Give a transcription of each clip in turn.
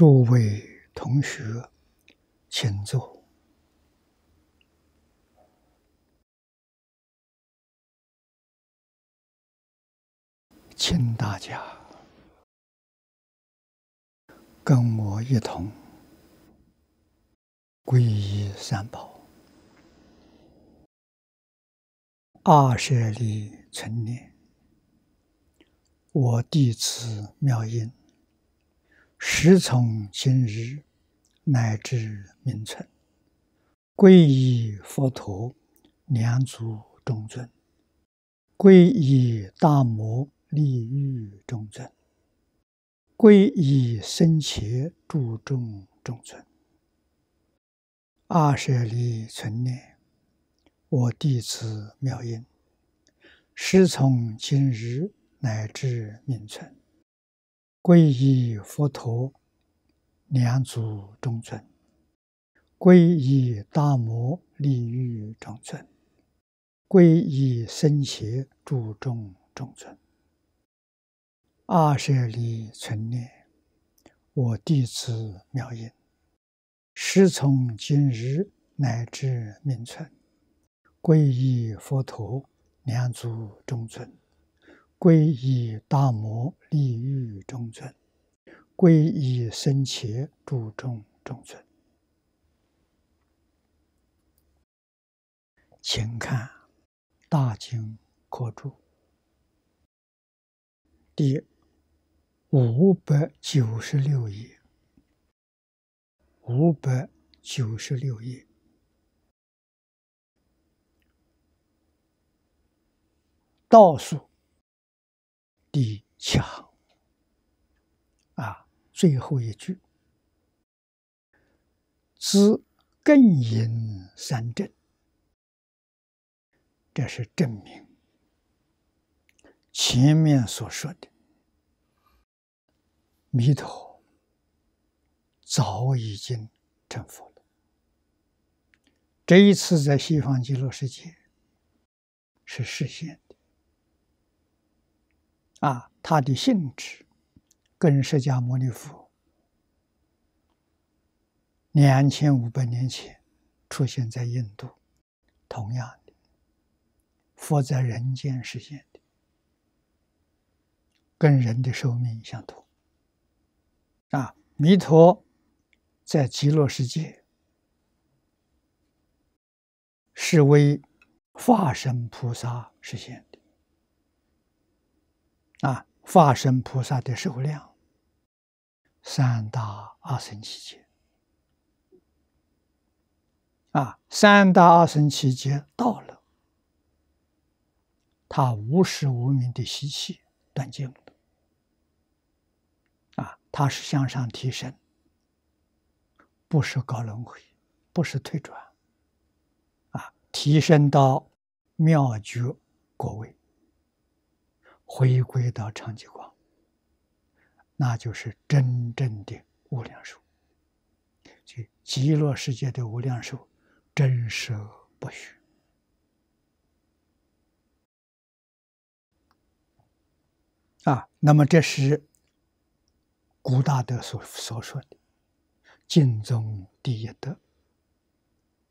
诸位同学，请坐，请大家跟我一同皈依三宝。二舍利存念，我弟子妙音，时从今日乃至明存，皈依佛陀、两祖中尊，皈依大摩利欲中尊，皈依僧伽注众中尊。二舍利存念。我弟子妙音，师从今日乃至明存，皈依佛陀、两祖中尊，皈依大摩利欲中尊，皈依僧伽注众中尊。二舍利存念，我弟子妙音，师从今日乃至命存。皈依佛陀，两祖中尊；皈依大摩利欲中尊；皈依僧伽注众中尊。请看《大经科注》第五百九十六页，五百九十六页。倒数第七行啊，最后一句，知更引三正，这是证明。前面所说的。弥陀早已经成佛了。这一次在西方极乐世界是实现。啊，它的性质跟释迦牟尼佛两千五百年前出现在印度同样的，佛在人间实现的，跟人的寿命相同。啊，弥陀在极乐世界是为化身菩萨实现。啊，化身菩萨的寿量，三大阿僧祇劫。啊，三大阿僧祇劫到了，他无始无明的习气断尽了。啊，他是向上提升，不是搞轮回，不是退转。啊，提升到妙觉果位。回归到长吉光，那就是真正的无量寿。即极乐世界的无量寿，真实不虚。啊，那么这是古大德所所说的“尽宗第一德”。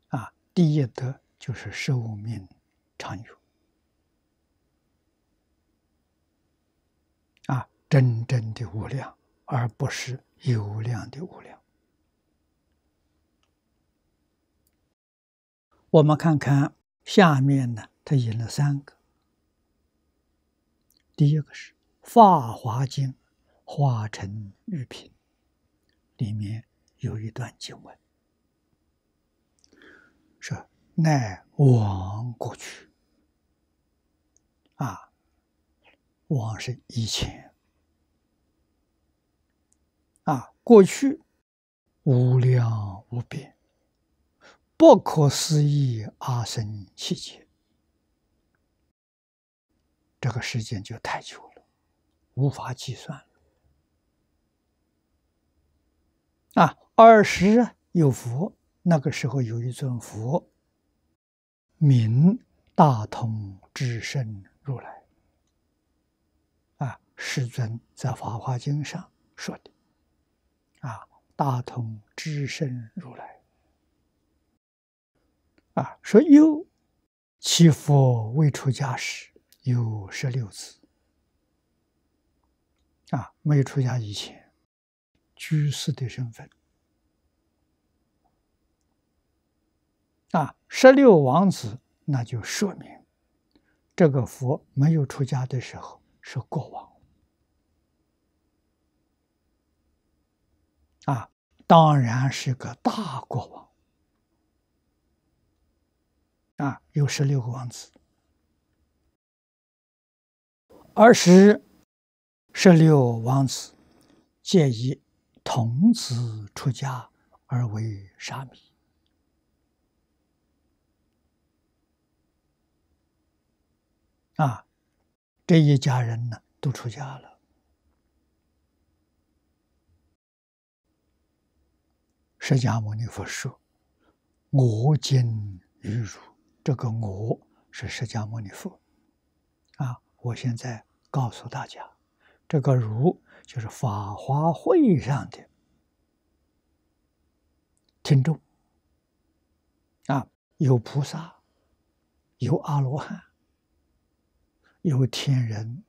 啊，第一德就是寿命长久。真正的无量，而不是有量的无量。我们看看下面呢，他引了三个。第一个是《法华经》化成玉品，里面有一段经文，说：“乃往过去，啊，往是以前。”啊，过去无量无边、不可思议阿僧祇劫，这个时间就太久了，无法计算啊，二十有佛，那个时候有一尊佛，名大通智胜如来。啊，世尊在《法华经》上说的，啊，大同智身如来，啊，说有其佛未出家时有十六子，啊，没出家以前，居士的身份，啊，十六王子，那就说明这个佛没有出家的时候是国王。啊，当然是个大国王。啊，有十六个王子，而时十六王子皆以童子出家而为沙弥。啊，这一家人呢都出家了。释迦牟尼佛说：“我今于汝，这个我是释迦牟尼佛啊！我现在告诉大家，这个汝就是法华会上的听众啊，有菩萨，有阿罗汉，有天人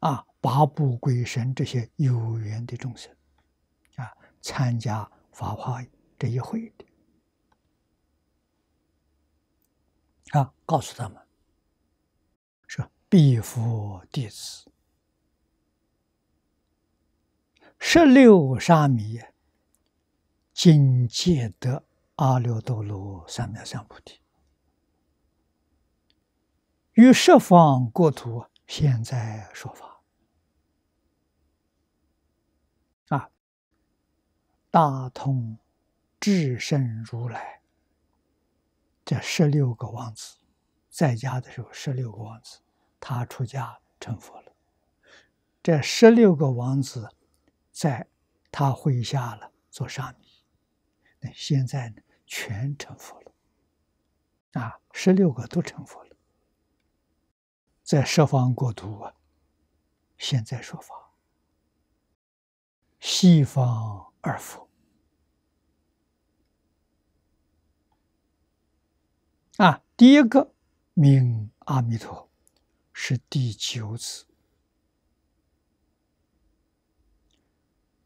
啊，八部鬼神这些有缘的众生。”啊参加法华这一会的啊，告诉他们说：“必佛弟子十六沙弥，今见得阿耨多罗三藐三菩提，于十方国土现在说法。”大通智胜如来，这十六个王子在家的时候，十六个王子，他出家成佛了。这十六个王子在他麾下了做沙弥，那现在呢，全成佛了。啊，十六个都成佛了，在十方国土啊，现在说法，西方二佛。啊，第一个名阿弥陀是第九子，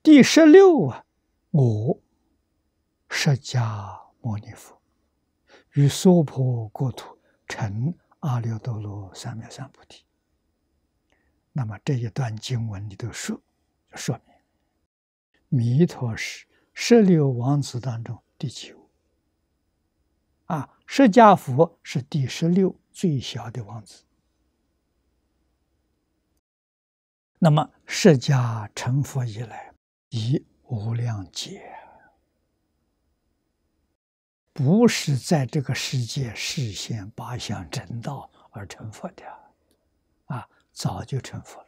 第十六啊，我释迦牟尼佛与娑婆国土成阿耨多罗三藐三菩提。那么这一段经文里头说，说明弥陀是十六王子当中第九。释迦佛是第十六最小的王子。那么，释迦成佛以来，已无量劫，不是在这个世界实现八相正道而成佛的，啊，早就成佛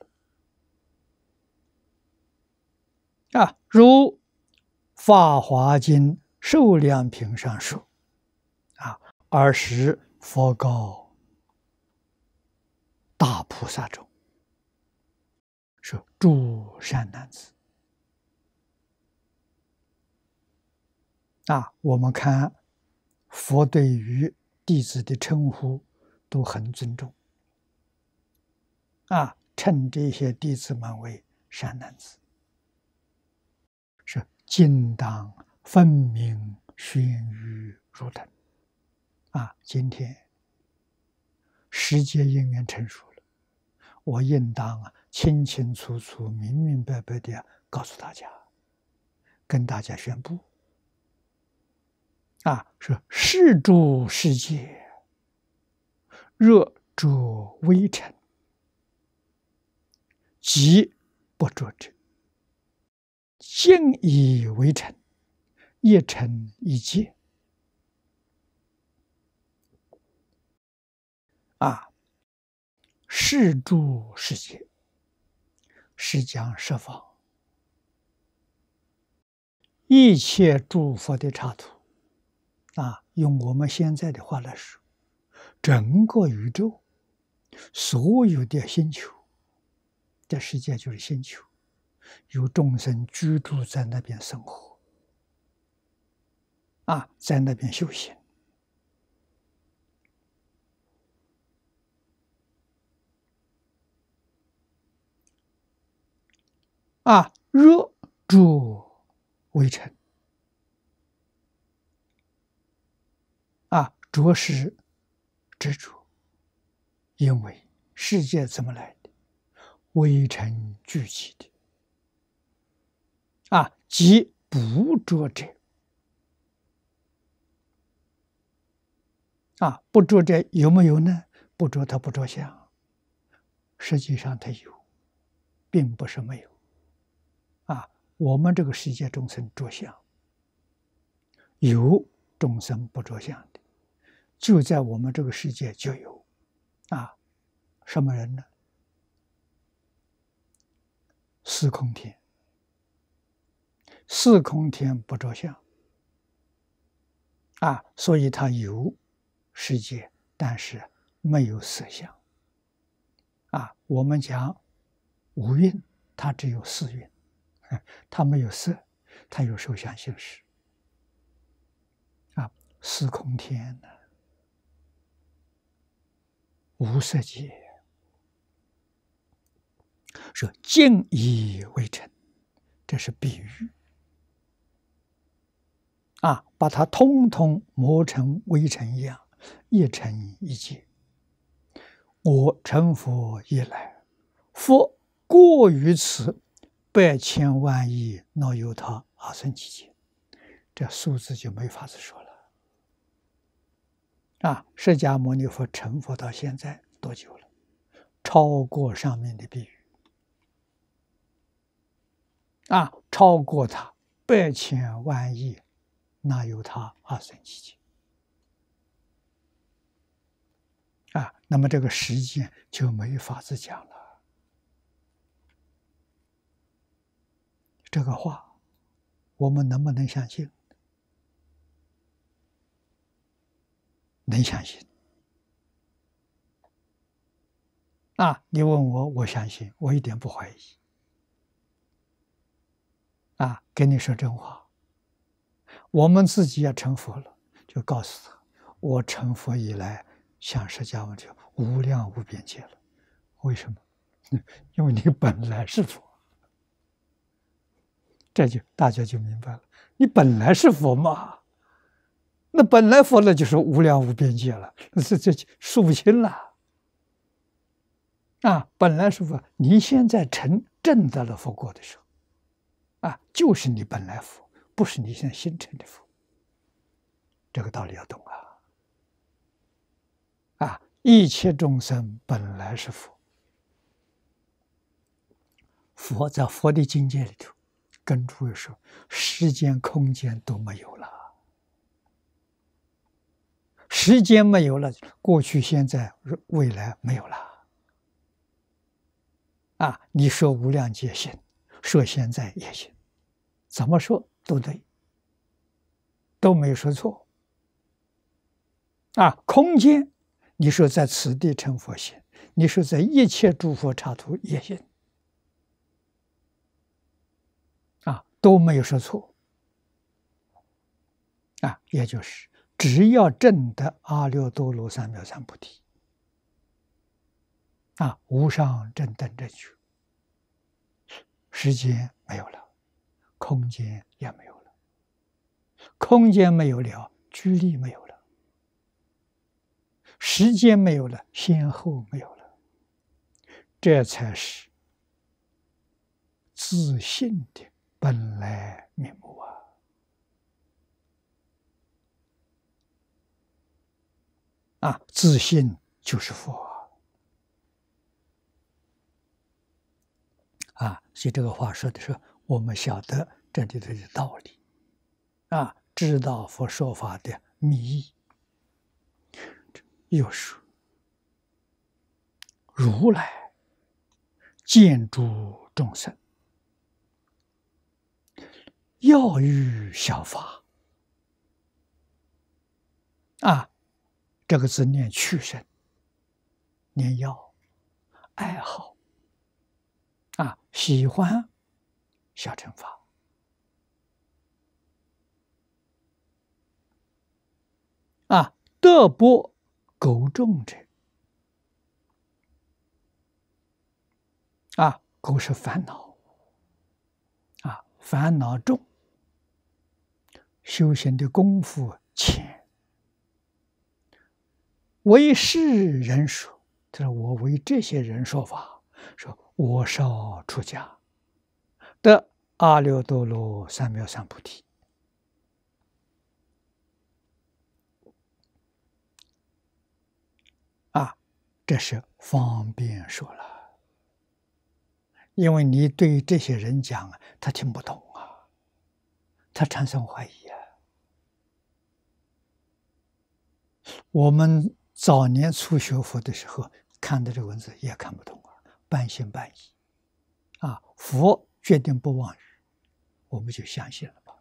了。啊，如《法华经·受量品》上说。二时，佛告大菩萨众。说：“诸善男子。啊，我们看佛对于弟子的称呼都很尊重。啊，称这些弟子们为善男子，是今当分明宣于如等。”啊，今天时节因缘成熟了，我应当啊清清楚楚、明明白白的告诉大家，跟大家宣布，啊，说世诸世界，若着微尘，即不着者，今以为尘，一尘一界。啊，是诸世界，是讲十方一切诸佛的插图。啊，用我们现在的话来说，整个宇宙所有的星球，这世界就是星球，有众生居住在那边生活，啊，在那边修行。啊，若住微尘，啊，着实执着，因为世界怎么来的？微尘聚集的，啊，即不着者，啊，不着者有没有呢？不着他不着相，实际上他有，并不是没有。我们这个世界众生着相，有众生不着相的，就在我们这个世界就有，啊，什么人呢？四空天，四空天不着相，啊，所以他有世界，但是没有色相，啊，我们讲五蕴，它只有四蕴。它没有色，它有受想行识啊，四空天呢，无色界，说静以为尘，这是比喻啊，把它通通磨成微尘一样，一尘一界。我成佛以来，佛过于此。百千万亿那由他阿僧祇劫，这数字就没法子说了。啊，释迦牟尼佛成佛到现在多久了？超过上面的比喻。啊，超过他百千万亿，那由他阿僧祇劫。啊，那么这个时间就没法子讲了。这个话，我们能不能相信？能相信。啊，你问我，我相信，我一点不怀疑。啊，跟你说真话，我们自己要成佛了，就告诉他：我成佛以来，向释迦牟尼无量无边界了。为什么？因为你本来是佛。这就大家就明白了，你本来是佛嘛，那本来佛那就是无量无边界了，这这数不清了。啊，本来是佛，你现在成正得了佛果的时候，啊，就是你本来佛，不是你现在新成的佛。这个道理要懂啊！啊，一切众生本来是佛，佛在佛的境界里头。跟诸位说，时间、空间都没有了，时间没有了，过去、现在、未来没有了。啊，你说无量劫行，说现在也行，怎么说都对，都没有说错。啊，空间，你说在此地成佛行，你说在一切诸佛刹土也行。都没有说错，啊，也就是只要证得阿耨多罗三藐三菩提，啊，无上正等正觉，时间没有了，空间也没有了，空间没有了，距离没有了，时间没有了，先后没有了，这才是自信的。本来面目啊！啊，自信就是佛啊！所以这个话说的是，我们晓得这里头的道理啊，知道佛说法的密意。又说，如来见诸众生。要欲效法。啊，这个字念去声念药，爱好，啊，喜欢小乘法，啊，德薄苟重者，啊，垢是烦恼，啊，烦恼重，修行的功夫浅。为世人说，他说：“我为这些人说法，说我少出家，得阿耨多罗三藐三菩提。”啊，这是方便说了，因为你对这些人讲，他听不懂啊，他产生怀疑啊，我们。早年初学佛的时候，看的这文字也看不懂啊，半信半疑，啊，佛决定不妄语，我们就相信了吧。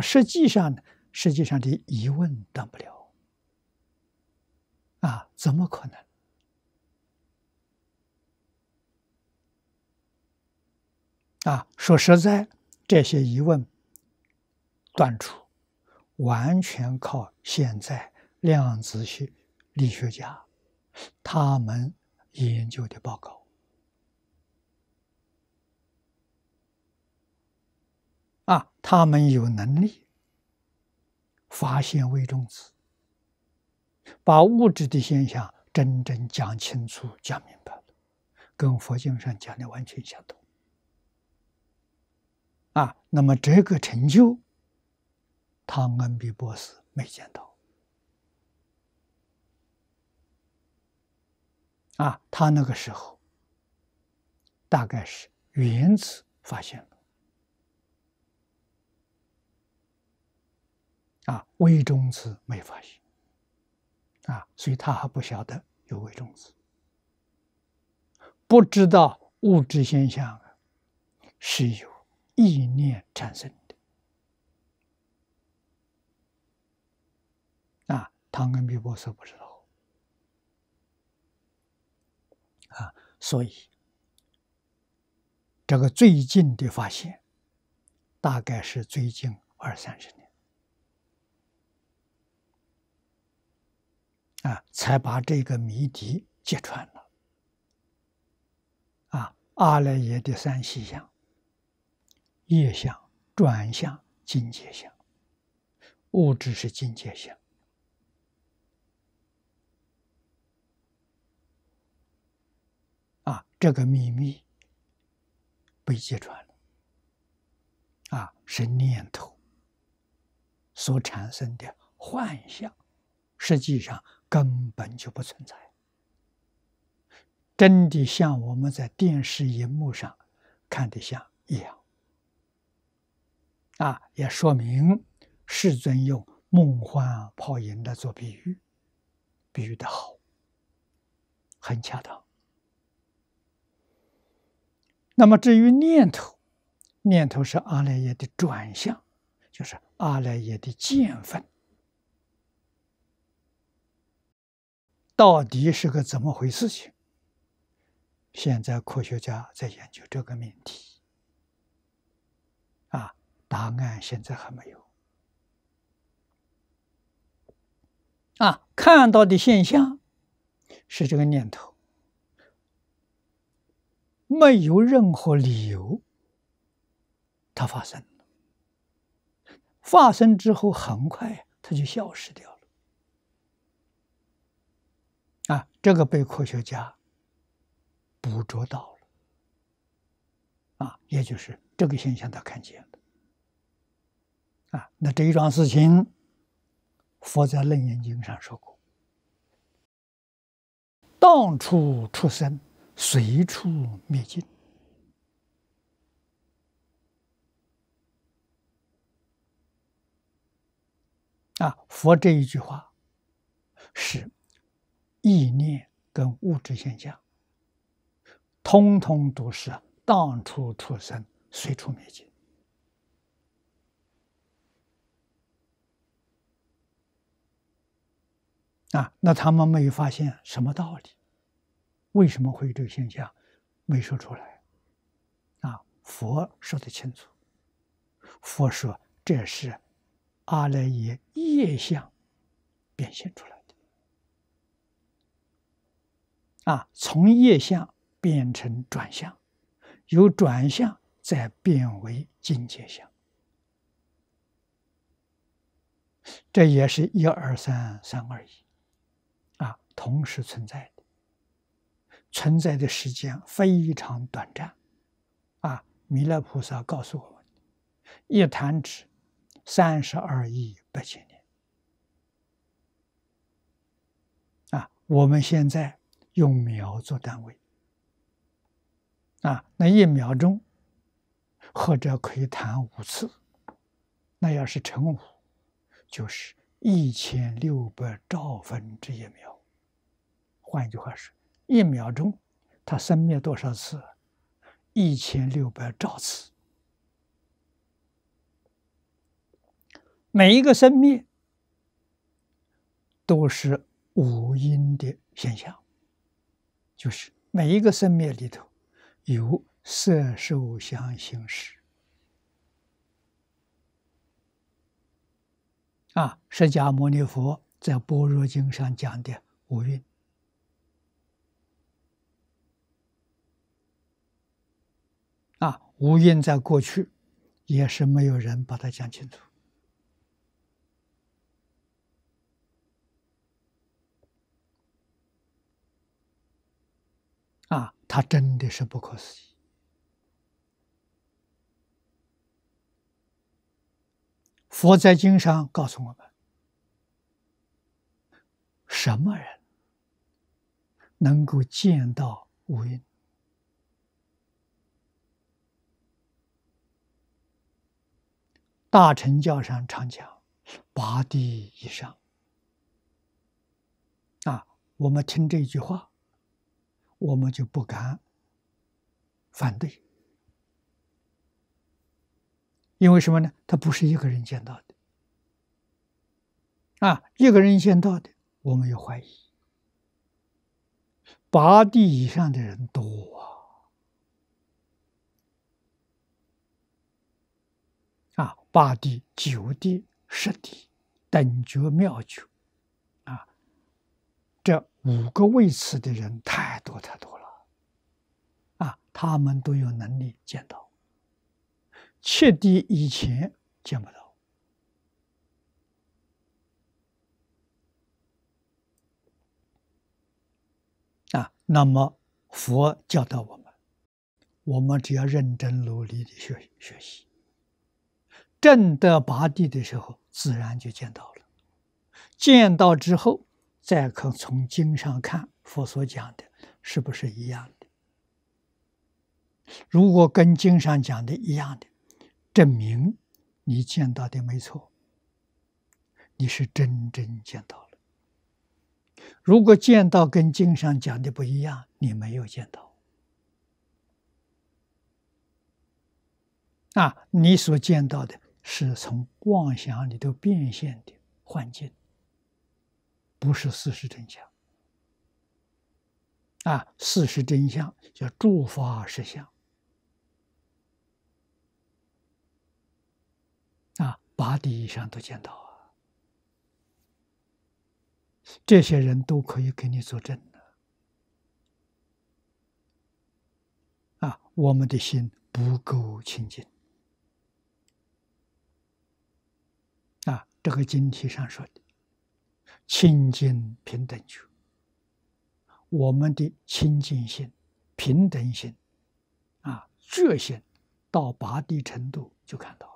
实际上呢，实际上的疑问断不了，啊，怎么可能？啊，说实在，这些疑问断除，完全靠现在量子学。力学家，他们研究的报告啊，他们有能力发现微中子，把物质的现象真正讲清楚、讲明白了，跟佛经上讲的完全相同啊。那么这个成就，汤恩比博士没见到。啊，他那个时候大概是原子发现了，啊，微中子没发现，啊，所以他还不晓得有微中子，不知道物质现象是由意念产生的，啊，汤恩比博士不知道。啊，所以这个最近的发现，大概是最近二三十年，啊，才把这个谜底揭穿了。啊，阿赖耶的三细相：业相、转相、境界相。物质是境界相。这个秘密被揭穿了，啊，是念头所产生的幻象，实际上根本就不存在，真的像我们在电视荧幕上看的像一样，啊，也说明世尊用梦幻泡影来做比喻，比喻的好，很恰当。那么至于念头，念头是阿赖耶的转向，就是阿赖耶的见分，到底是个怎么回事？情现在科学家在研究这个命题，啊，答案现在还没有。啊，看到的现象是这个念头。没有任何理由，它发生了。发生之后，很快它就消失掉了。啊，这个被科学家捕捉到了。啊，也就是这个现象，他看见了。啊，那这一桩事情，佛在《楞严经》上说过：“当初出生。”随处灭尽啊！佛这一句话是意念跟物质现象，通通都是当初出生，随处灭尽啊！那他们没有发现什么道理？为什么会有这个现象？没说出来。啊，佛说的清楚。佛说这是阿赖耶业相变现出来的。啊，从业相变成转向，由转向再变为境界相。这也是一二三三二一，啊，同时存在的，存在的时间非常短暂，啊，弥勒菩萨告诉我们，一弹指三十二亿八千年，啊，我们现在用秒做单位，啊，那一秒钟或者可以弹五次，那要是乘五。就是一千六百兆分之一秒。换句话说，一秒钟它生灭多少次？一千六百兆次。每一个生灭都是五阴的现象，就是每一个生灭里头有色、受、想、行、识。啊，释迦牟尼佛在《般若经》上讲的五蕴，啊，五蕴在过去也是没有人把它讲清楚，啊，它真的是不可思议。佛在经上告诉我们：什么人能够见到五蕴？大乘教上常讲八地以上。啊，我们听这句话，我们就不敢反对。因为什么呢？他不是一个人见到的，啊，一个人见到的，我们有怀疑。八地以上的人多啊，啊，八地、九地、十地、等觉、妙觉，啊，这五个位次的人太多太多了，啊，他们都有能力见到。七地以前见不到。啊，那么佛教导我们，我们只要认真努力的学学习，正得拔地的时候，自然就见到了。见到之后，再可从经上看佛所讲的是不是一样的？如果跟经上讲的一样的。证明你见到的没错，你是真正见到了。如果见到跟经上讲的不一样，你没有见到。啊，你所见到的是从妄想里头变现的幻境，不是事实真相。啊，事实真相叫诸法实相。啊八地以上都见到啊，这些人都可以给你作证的啊！我们的心不够清净啊！这个经题上说的清净平等觉，我们的清净心、平等心啊、觉心到八地程度就看到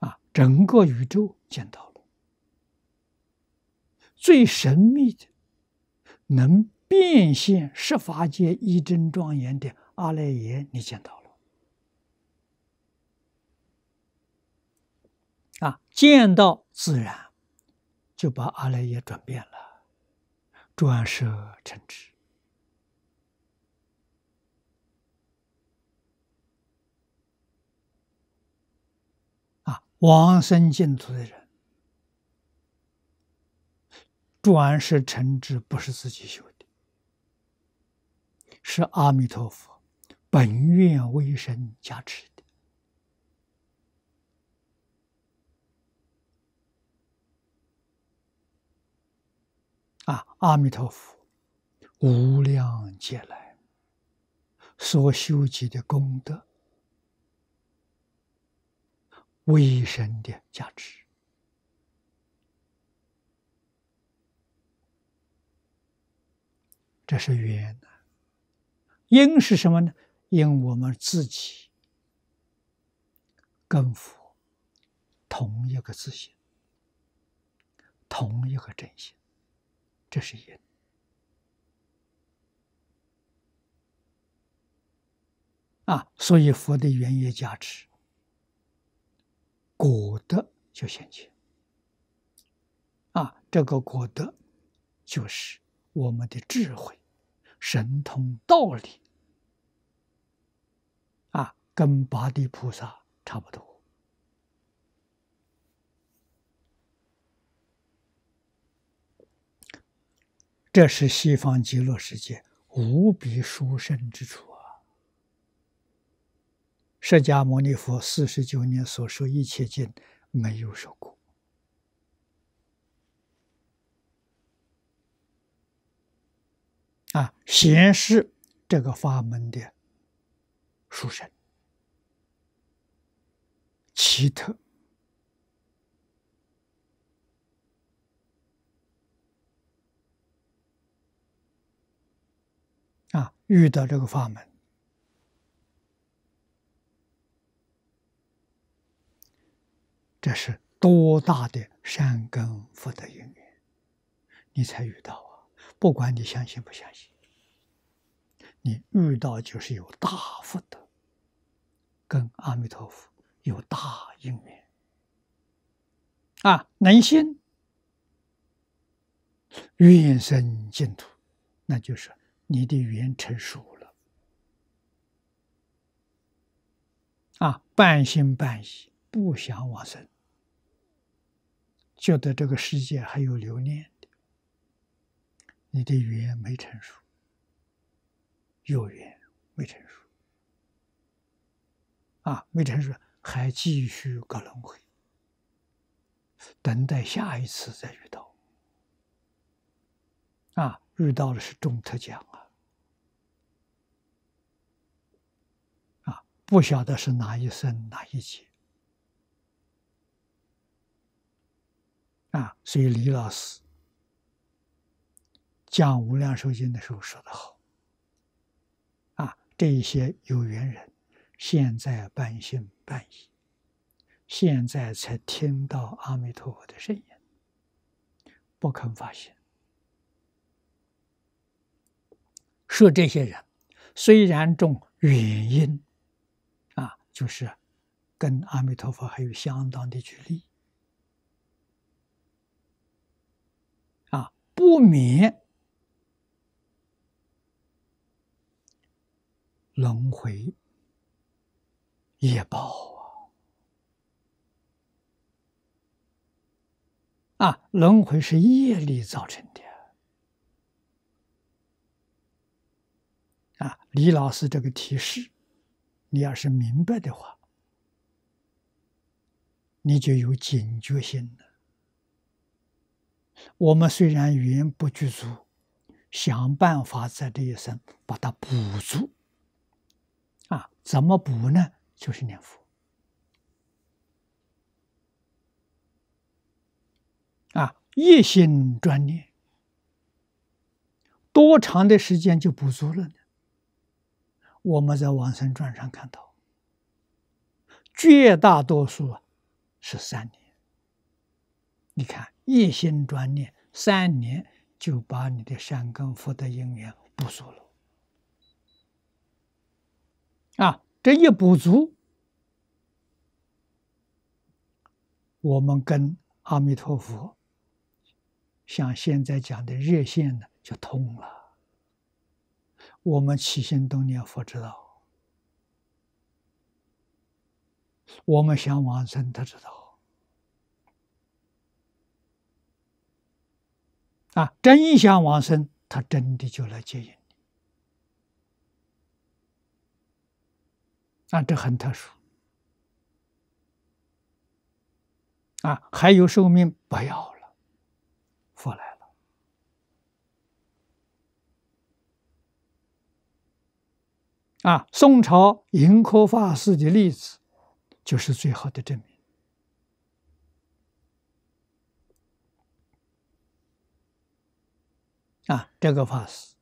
了。啊。整个宇宙见到了最神秘的、能变现十法界一真庄严的阿赖耶，你见到了啊！见到自然就把阿赖耶转变了，转舍成智。往生净土的人，转世成智不是自己修的，是阿弥陀佛本愿威神加持的。啊，阿弥陀佛，无量劫来所修集的功德，威神的价值。这是缘呢，因是什么呢？因我们自己跟佛同一个自信，同一个真心，这是因啊。所以佛的原业加持，果德就显现啊。这个果德就是我们的智慧。神通道理啊，跟八地菩萨差不多。这是西方极乐世界无比殊胜之处啊！释迦牟尼佛四十九年所说一切经，没有说过。啊，显示这个法门的殊胜、奇特啊！遇到这个法门，这是多大的善根福德因缘，你才遇到啊！不管你相信不相信，你遇到就是有大福德，跟阿弥陀佛有大因缘啊！能信愿生净土，那就是你的缘成熟了啊！半信半疑，不想往生，觉得这个世界还有留念。你的缘没成熟，有缘没成熟，啊，没成熟还继续搞轮回，等待下一次再遇到，啊，遇到的是中特奖啊，啊，不晓得是哪一生哪一劫，啊，所以李老师。讲《无量寿经》的时候说的好，啊，这一些有缘人，现在半信半疑，现在才听到阿弥陀佛的声音，不肯发现。说这些人虽然种原因，就是跟阿弥陀佛还有相当的距离，啊，不免。轮回业报啊！啊，轮回是业力造成的啊！李老师这个提示，你要是明白的话，你就有警觉性了。我们虽然缘不具足，想办法在这一生把它补足。啊，怎么补呢？就是念佛。啊，一心专念，多长的时间就补足了呢？我们在《往生传》上看到，绝大多数是三年。你看，一心专念三年，就把你的善根福德因缘补足了。啊，这一补足，我们跟阿弥陀佛，像现在讲的热线呢，就通了。我们起心动念，佛知道；我们想往生，他知道。啊，真想往生，他真的就来接引你。啊，这很特殊。啊，还有寿命不要了，佛来了。啊，宋朝盈科法师的例子就是最好的证明。啊，这个法师，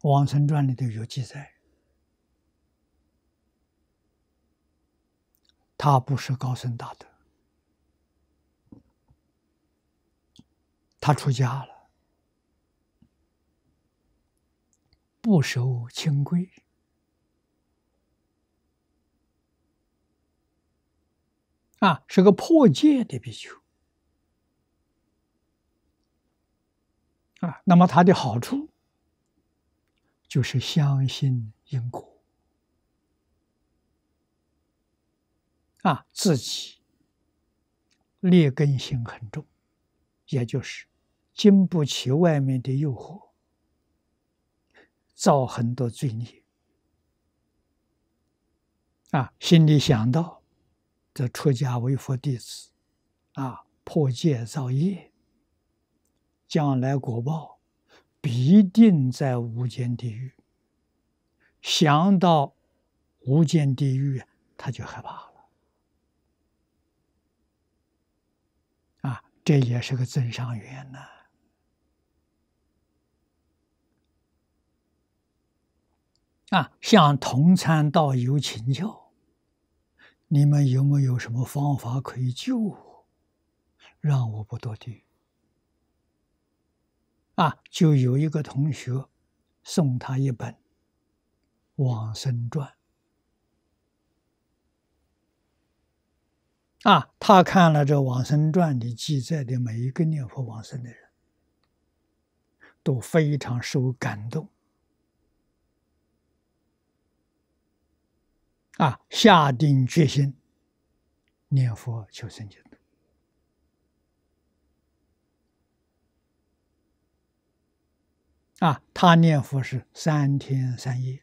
《往生传》里头有记载。他不是高僧大德，他出家了，不守清规，啊，是个破戒的比丘，啊，那么他的好处就是相信因果。啊，自己劣根性很重，也就是经不起外面的诱惑，造很多罪孽。啊，心里想到这出家为佛弟子，啊，破戒造业，将来果报必定在无间地狱。想到无间地狱，他就害怕了。啊。这也是个增上缘呢！啊，啊向同参道友请教，你们有没有什么方法可以救我，让我不堕地狱？啊，就有一个同学送他一本《往生传》。啊，他看了这《往生传》里记载的每一个念佛往生的人，都非常受感动。啊，下定决心念佛求生净土。啊，他念佛是三天三夜。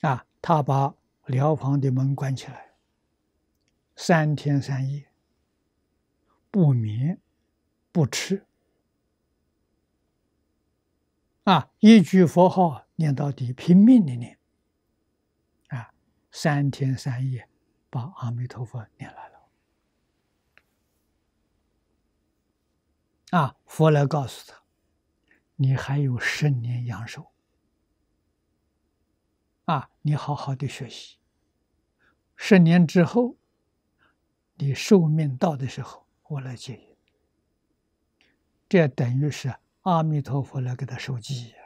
啊，他把。疗房的门关起来，三天三夜不眠不吃，啊，一句佛号念到底，拼命的念，啊，三天三夜把阿弥陀佛念来了，啊，佛来告诉他，你还有十年阳寿。啊，你好好的学习，十年之后，你寿命到的时候，我来接引。这等于是阿弥陀佛来给他收记呀。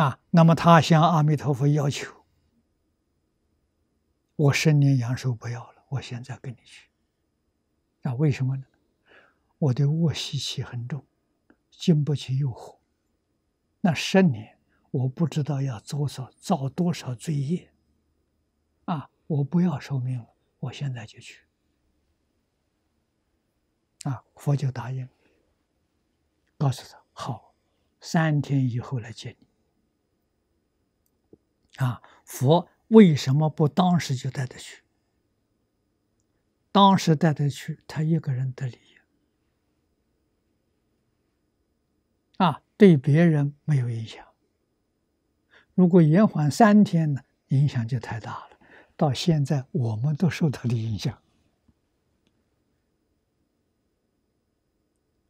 啊，那么他向阿弥陀佛要求，我十年阳寿不要了，我现在跟你去。那为什么呢？我的恶习气很重，经不起诱惑。那十年，我不知道要多少造多少罪业。啊，我不要寿命了，我现在就去。啊，佛就答应，告诉他好，三天以后来接你。啊，佛为什么不当时就带他去？当时带他去，他一个人得利。啊，对别人没有影响。如果延缓三天呢，影响就太大了。到现在，我们都受他的影响。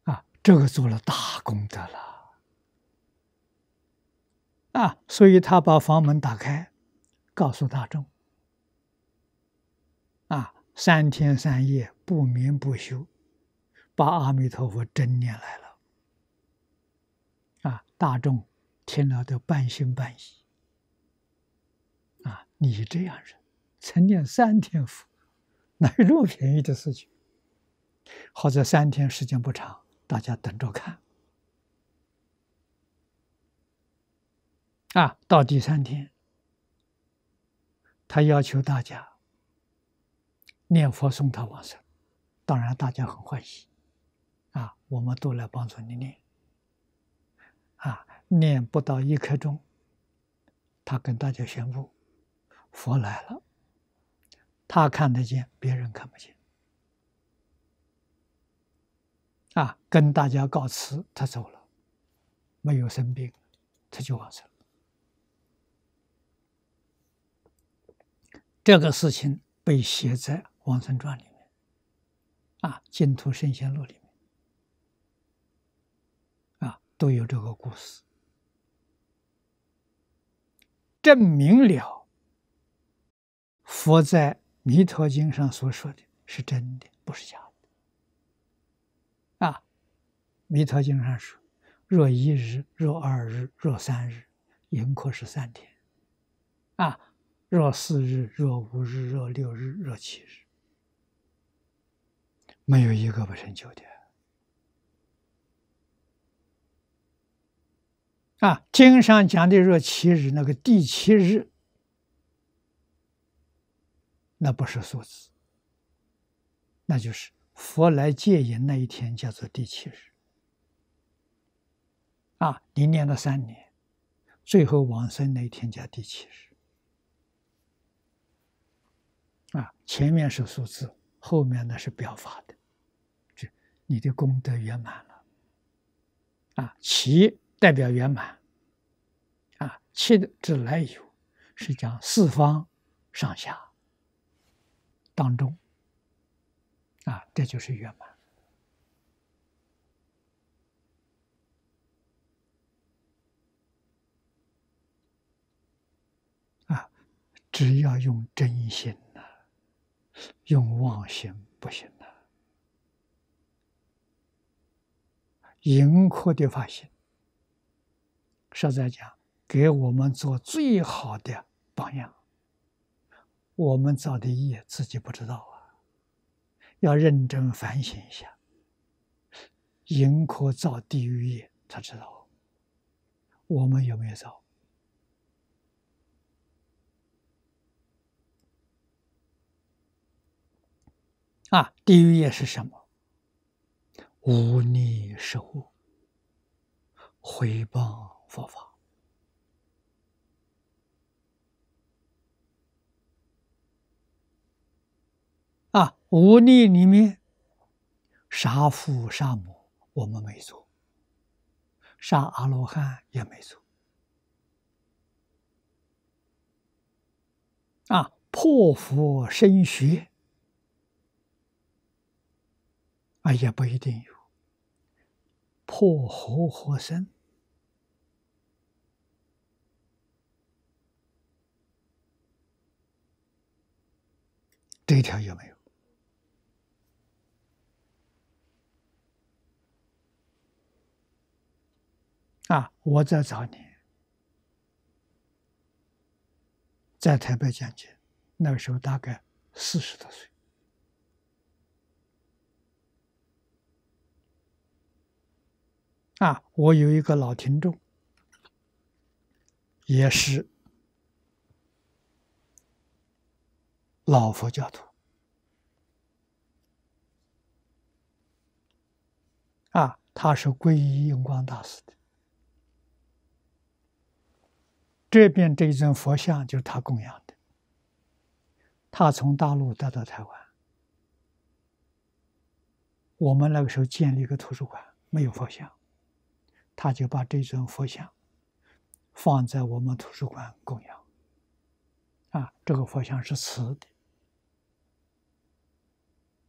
啊，这个做了大功德了。啊，所以他把房门打开，告诉大众：啊，三天三夜不眠不休，把阿弥陀佛真念来了。啊大众听了都半信半疑。啊，你这样人，才念三天佛，哪有这么便宜的事情？或者三天时间不长，大家等着看。啊，到第三天，他要求大家念佛送他往生，当然大家很欢喜，啊，我们都来帮助你念，啊，念不到一刻钟，他跟大家宣布，佛来了，他看得见，别人看不见，啊，跟大家告辞，他走了，没有生病，他就往生。这个事情被写在《王孙传》里面，啊，《净土圣贤录》里面，啊，都有这个故事，证明了佛在《弥陀经》上所说的是真的，不是假的。啊，《弥陀经》上说：“若一日，若二日，若三日，盈亏是三天。”啊。若四日，若五日，若六日，若七日，没有一个不成就的。啊，经上讲的若七日，那个第七日，那不是数字，那就是佛来戒引那一天，叫做第七日。啊，你念了三年，最后往生那一天叫第七日。啊，前面是数字，后面呢是表法的，这你的功德圆满了。啊，其代表圆满，啊，其的之来由是讲四方上下当中，啊，这就是圆满。啊，只要用真心。用妄心不行的，盈阔的发心，实在讲，给我们做最好的榜样。我们造的业自己不知道啊，要认真反省一下。盈阔造地狱业，他知道，我们有没有造？啊，地狱业是什么？无逆受恶，毁谤佛法。啊，无逆里面，杀父杀母我们没做，杀阿罗汉也没做。啊，破佛生学。啊，也不一定有破活活生这一条有没有？啊，我在找你在台北讲解，那个时候大概四十多岁。啊，我有一个老听众，也是老佛教徒。啊，他是皈依永光大师的，这边这一尊佛像就是他供养的。他从大陆带到台湾，我们那个时候建立一个图书馆，没有佛像。他就把这尊佛像放在我们图书馆供养。啊，这个佛像是瓷的，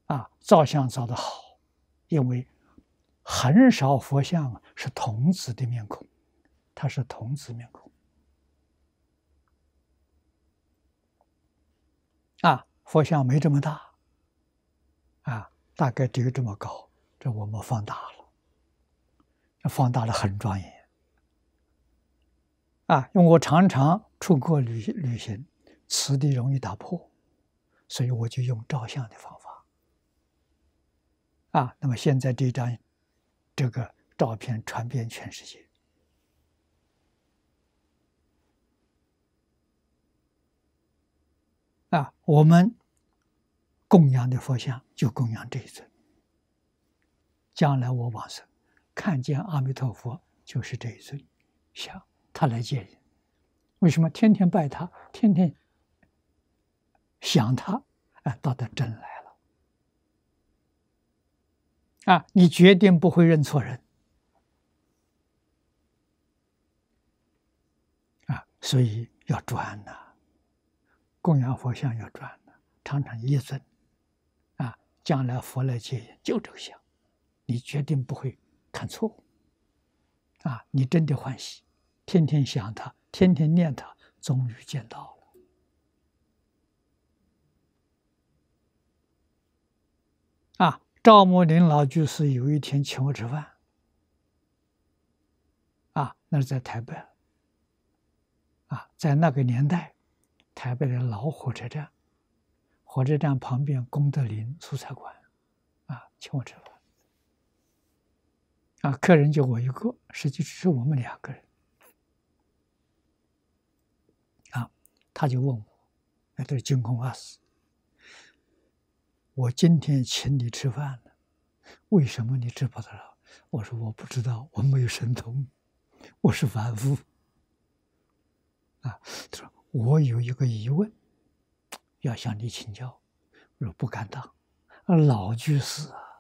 啊，造像造的好，因为很少佛像是童子的面孔，他是童子面孔。啊，佛像没这么大，啊，大概只有这么高，这我们放大了。放大了很庄严啊因为我常常出国旅行旅行此地容易打破所以我就用照相的方法。啊那么现在这张这个照片传遍全世界。啊我们供养的佛像就供养这一尊将来我往生。看见阿弥陀佛就是这一尊像，他来接引。为什么天天拜他，天天想他？哎，到他真来了啊！你决定不会认错人啊！所以要转呐，供养佛像要转呐，常常一尊啊，将来佛来接引，就这个像，你决定不会看错啊！你真的欢喜，天天想他。天天念他，终于见到了。啊，赵木林老居士有一天请我吃饭。啊，那是在台北。啊，在那个年代，台北的老火车站，火车站旁边功德林蔬菜馆，啊，请我吃饭。啊，客人就我一个，实际只是我们两个人。啊他就问我：“那都是金空法师，我今天请你吃饭了，为什么你吃不得了？”我说：“我不知道，我没有神通，我是凡夫。”啊，他说：“我有一个疑问，要向你请教。”我说：“不敢当，老居士啊，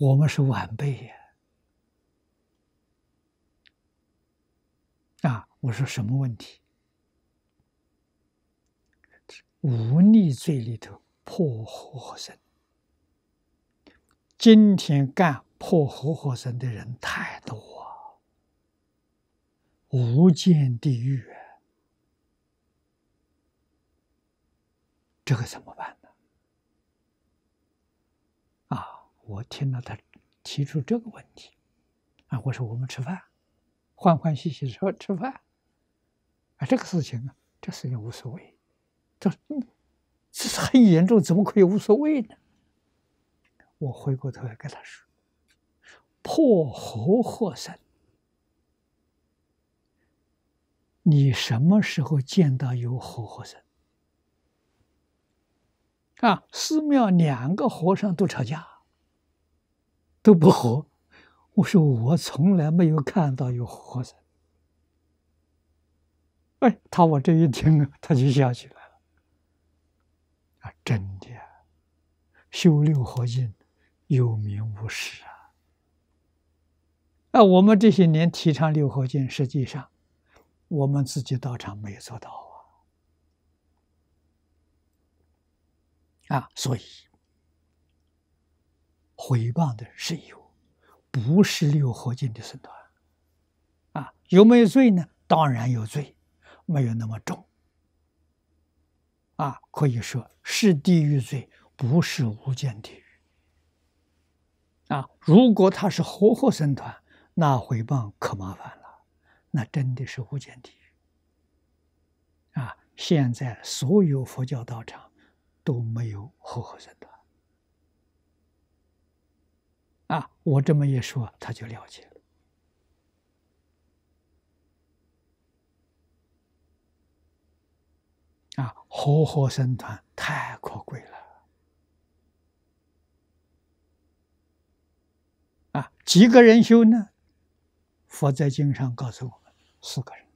我们是晚辈呀。”啊。我说什么问题？无逆罪里头破活活生。今天干破活活生的人太多，无间地狱，这个怎么办呢？啊！我听了他提出这个问题，啊，我说我们吃饭，欢欢喜喜说吃饭。啊，这个事情啊，这事情无所谓。他说：“这是很严重，怎么可以无所谓呢？”我回过头来跟他说：“破活活生，你什么时候见到有活活生？啊，寺庙两个和尚都吵架，都不好。我说我从来没有看到有活活生。”哎，他我这一听啊，他就笑起来了。啊，真的，修六合敬有名无实啊！啊，我们这些年提倡六合敬，实际上我们自己道场没有做到啊！啊，所以毁谤的是有，不是六合敬的僧团。啊，有没有罪呢？当然有罪。没有那么重，啊，可以说是地狱罪，不是无间地狱。啊，如果他是活活僧团，那毁谤可麻烦了，那真的是无间地狱。啊，现在所有佛教道场都没有活活僧团。啊，我这么一说，他就了解了。啊，活活僧团太可贵了！啊，几个人修呢？佛在经上告诉我们，四个人，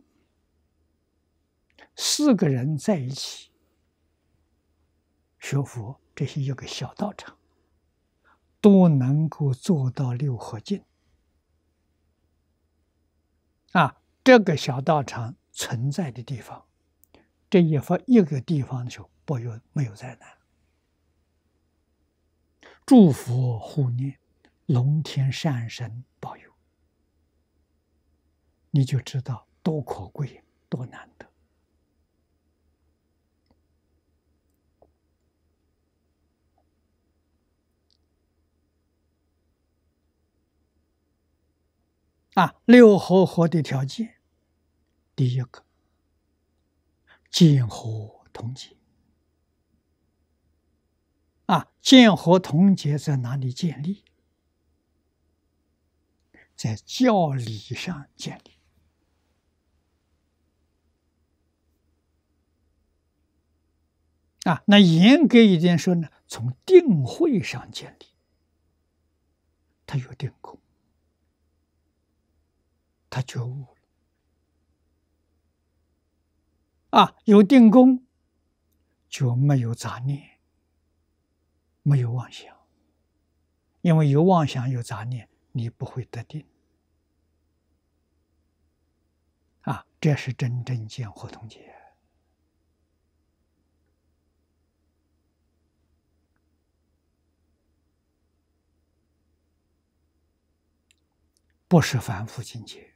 四个人在一起学佛，这是一个小道场，都能够做到六合敬。啊，这个小道场存在的地方。这一方一个地方就保佑，没有灾难？祝福护念，龙天善神保佑，你就知道多可贵，多难得啊！六合合的条件，第一个。见和同结啊！见和同结在哪里建立？在教理上建立啊，那严格一点说呢，从定会上建立，他有定功，他觉悟了。啊，有定功就没有杂念，没有妄想，因为有妄想有杂念，你不会得定。啊，这是真正见合同解。不是凡夫境界，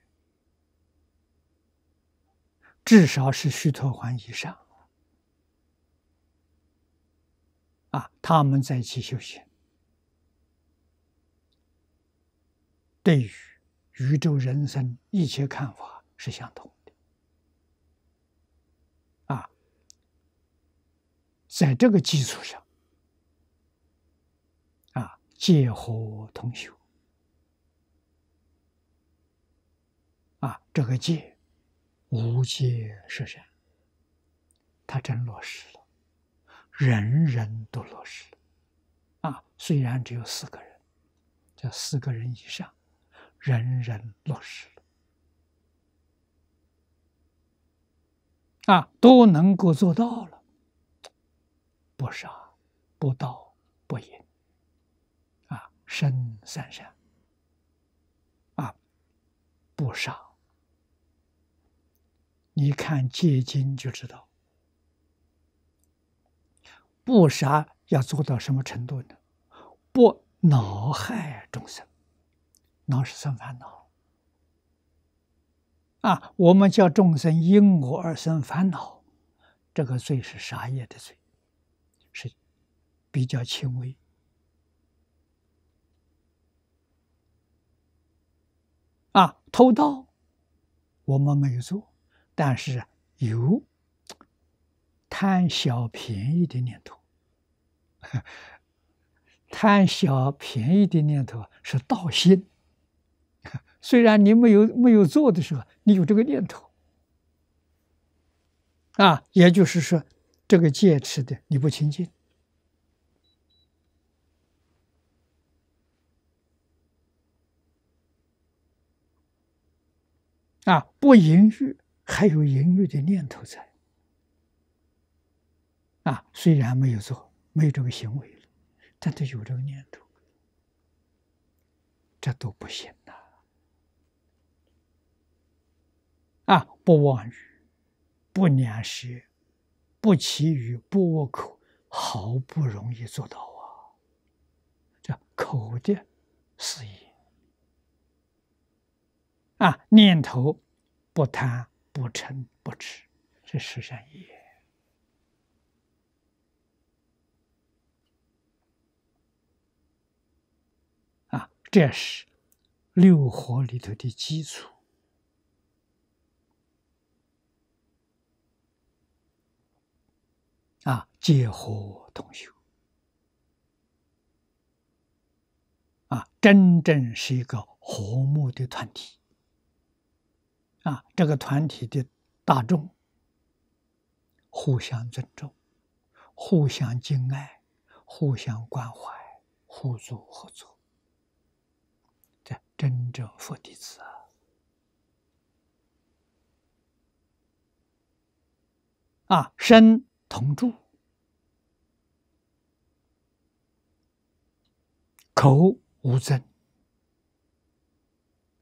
至少是须陀洹以上啊！他们在一起修行，对于宇宙人生一切看法是相同的啊！在这个基础上，啊，戒和同修。啊，这个戒，无戒是善，他真落实了，人人都落实了。啊，虽然只有四个人，这四个人以上，人人落实了。啊，都能够做到了，不杀，不盗，不淫，啊，生三善，啊，不杀。你看戒经就知道，不杀要做到什么程度呢？不恼害众生，恼是生烦恼啊！我们叫众生因我而生烦恼，这个罪是杀业的罪，是比较轻微啊。偷盗我们没有做。但是有贪小便宜的念头，贪小便宜的念头是道心。虽然你没有没有做的时候，你有这个念头啊，也就是说，这个戒持的你不清净啊，不淫欲。还有淫欲的念头在啊，虽然没有做，没有这个行为了，但他有这个念头，这都不行呐！啊，不妄语，不两舌，不绮语，不恶口，好不容易做到啊！这口的事业啊，念头不贪。不嗔不痴，是十善业啊！这是六合里头的基础啊，结和同修啊，真正是一个和睦的团体。啊，这个团体的大众互相尊重、互相敬爱、互相关怀、互助合作，这真正佛弟子啊！啊，身同住，口无争，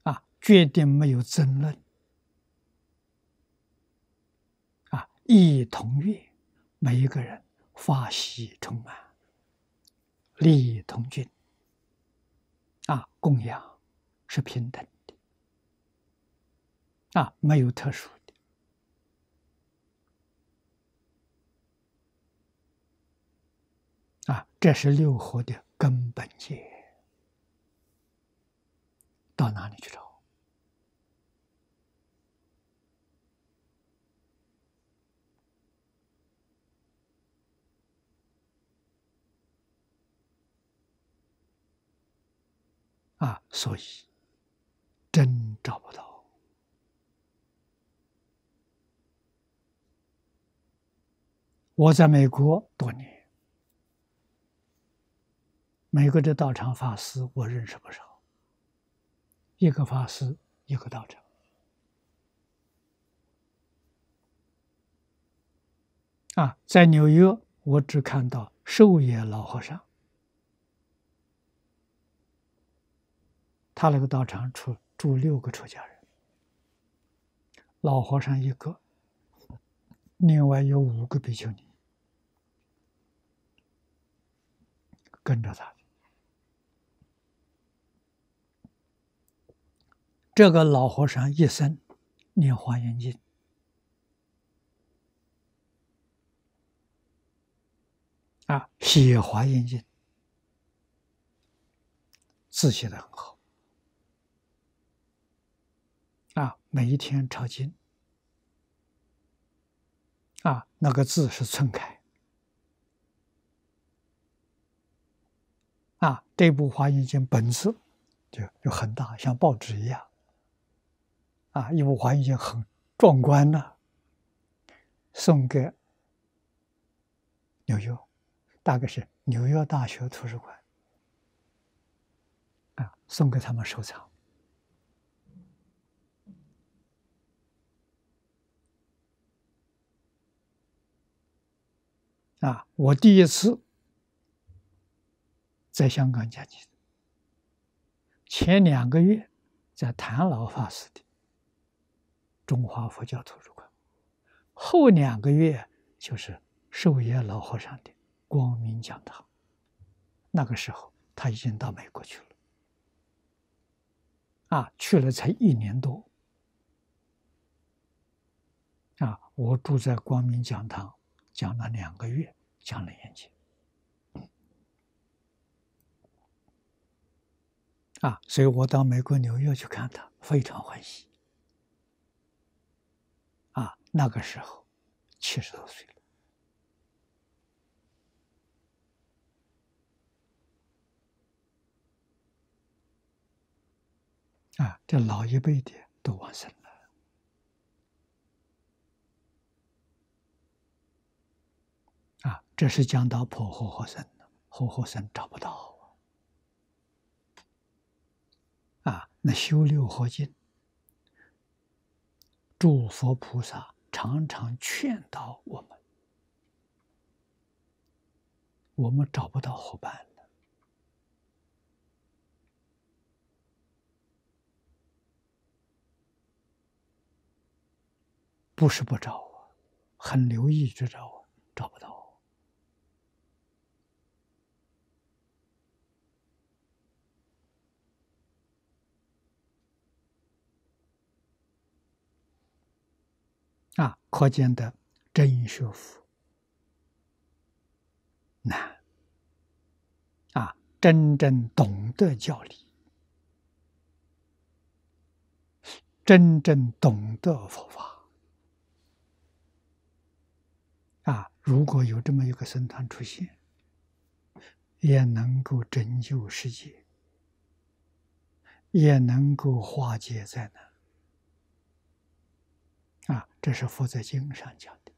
啊，决定没有争论。一同乐，每一个人发喜充满，利益同均。啊，供养是平等的，啊，没有特殊的，啊，这是六合的根本界。到哪里去找？啊，所以真找不到我在美国多年，美国的道场法师我认识不少，一个法师一个道场。啊，在纽约，我只看到寿野老和尚，他那个道场出住六个出家人，老和尚一个，另外有五个比丘尼跟着他。这个老和尚一生念华严经。啊，写华严经，字写的很好。啊，每一天抄经，啊，那个字是寸开。啊，这部华严经本子就就很大，像报纸一样。啊，一部华严经很壮观的，送给纽约。大概是纽约大学图书馆啊，送给他们收藏。啊，我第一次在香港讲经，前两个月在谭老法师的中华佛教图书馆，后两个月就是寿爷老和尚的。光明讲堂，那个时候他已经到美国去了，啊，去了才一年多，啊，我住在光明讲堂讲了两个月，讲了演讲，啊，所以我到美国纽约去看他，非常欢喜，啊，那个时候七十多岁了。啊，这老一辈的都往生了。啊，这是讲到破活活生的，活活生找不到啊。那修六合经，诸佛菩萨常常劝导我们，我们找不到伙伴。不是不找啊，很留意去找啊，找不到啊，可见的真学佛难啊，真正懂得教理，真正懂得佛法。啊，如果有这么一个僧团出现，也能够拯救世界，也能够化解灾难。这是佛在经上讲的。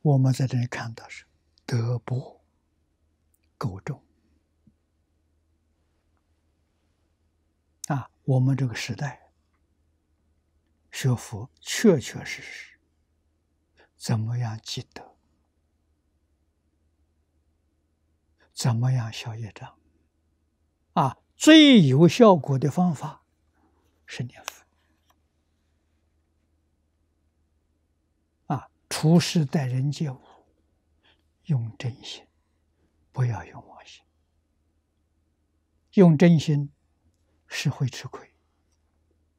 我们在这里看到是德薄够重啊！我们这个时代学佛确确实实怎么样积德，怎么样消业障啊？最有效果的方法是念佛。啊处事待人接物，用真心，不要用妄心。用真心是会吃亏，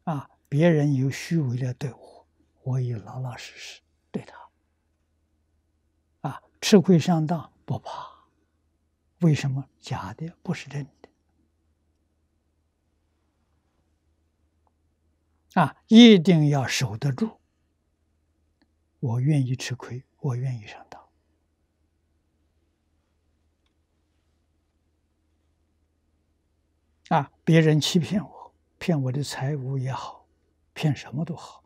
啊，别人有虚伪的对我，我也老老实实对他，啊，吃亏上当不怕，为什么假的不是真的？啊，一定要守得住。我愿意吃亏，我愿意上当。啊，别人欺骗我，骗我的财物也好，骗什么都好，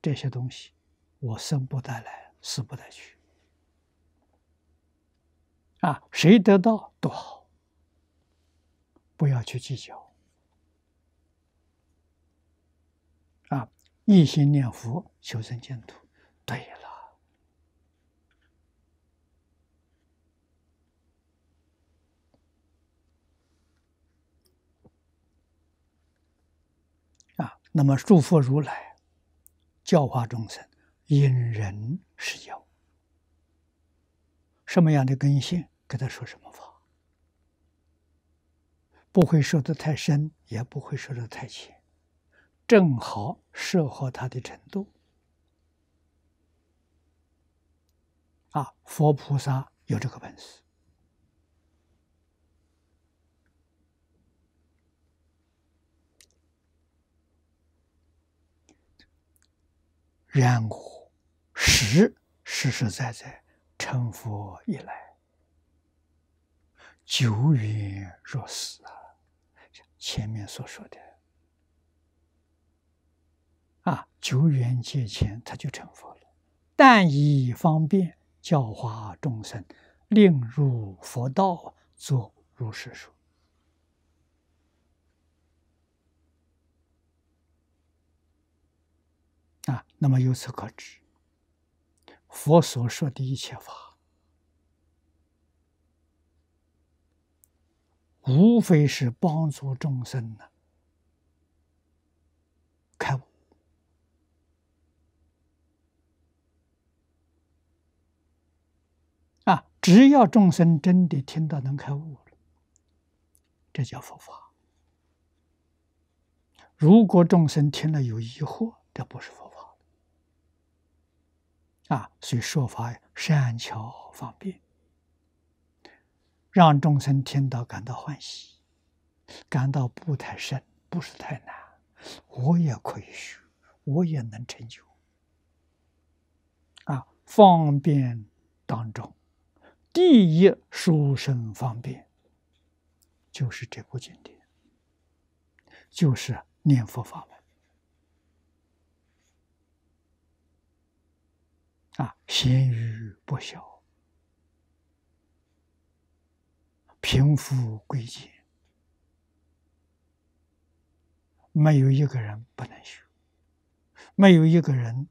这些东西我生不带来，死不带去。啊，谁得到都好，不要去计较。啊，一心念佛，求生净土。对了，啊，那么诸佛如来教化众生，因人施教。什么样的根性，给他说什么法，不会说的太深，也不会说的太浅，正好适合他的程度。啊，佛菩萨有这个本事，然我实实实在在。成佛以来，久远若斯啊！前面所说的啊，久远劫前他就成佛了。但以方便教化众生，令入佛道，作如是说啊。那么由此可知。佛所说的一切法，无非是帮助众生呢开悟啊！只要众生真的听到能开悟了，这叫佛法。如果众生听了有疑惑，这不是佛。啊，所以说法善巧方便，让众生听到感到欢喜，感到不太深，不是太难，我也可以学，我也能成就。啊，方便当中，第一殊胜方便，就是这部经典，就是念佛法门。啊，咸鱼不小，贫富贵贱，没有一个人不能学，没有一个人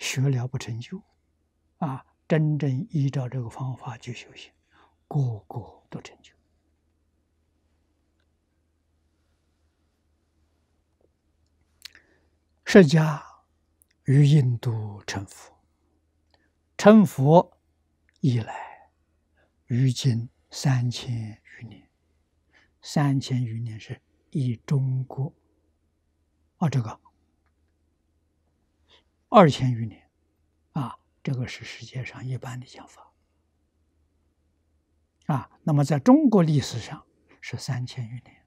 学了不成就。啊，真正依照这个方法去修行，个个都成就。释迦与印度成佛。成佛以来，于今三千余年。三千余年是以中国，啊，这个二千余年，啊，这个是世界上一般的讲法。啊，那么在中国历史上是三千余年。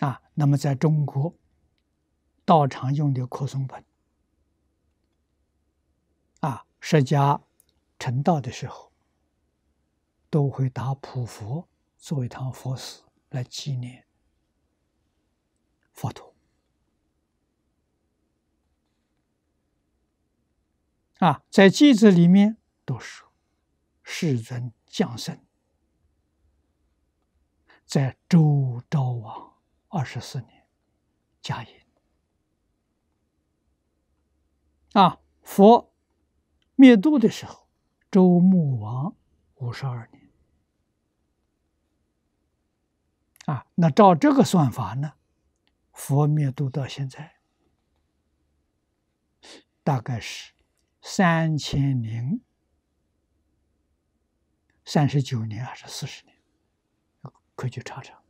啊，那么在中国道场用的扩松本。释迦成道的时候，都会打普佛做一堂佛寺来纪念佛陀。啊，在记子里面都说，世尊降生在周昭王二十四年，嘉印。啊，佛。灭度的时候，周穆王五十二年啊，那照这个算法呢，佛灭度到现在大概是三千零三十九年还是四十年？可以去查查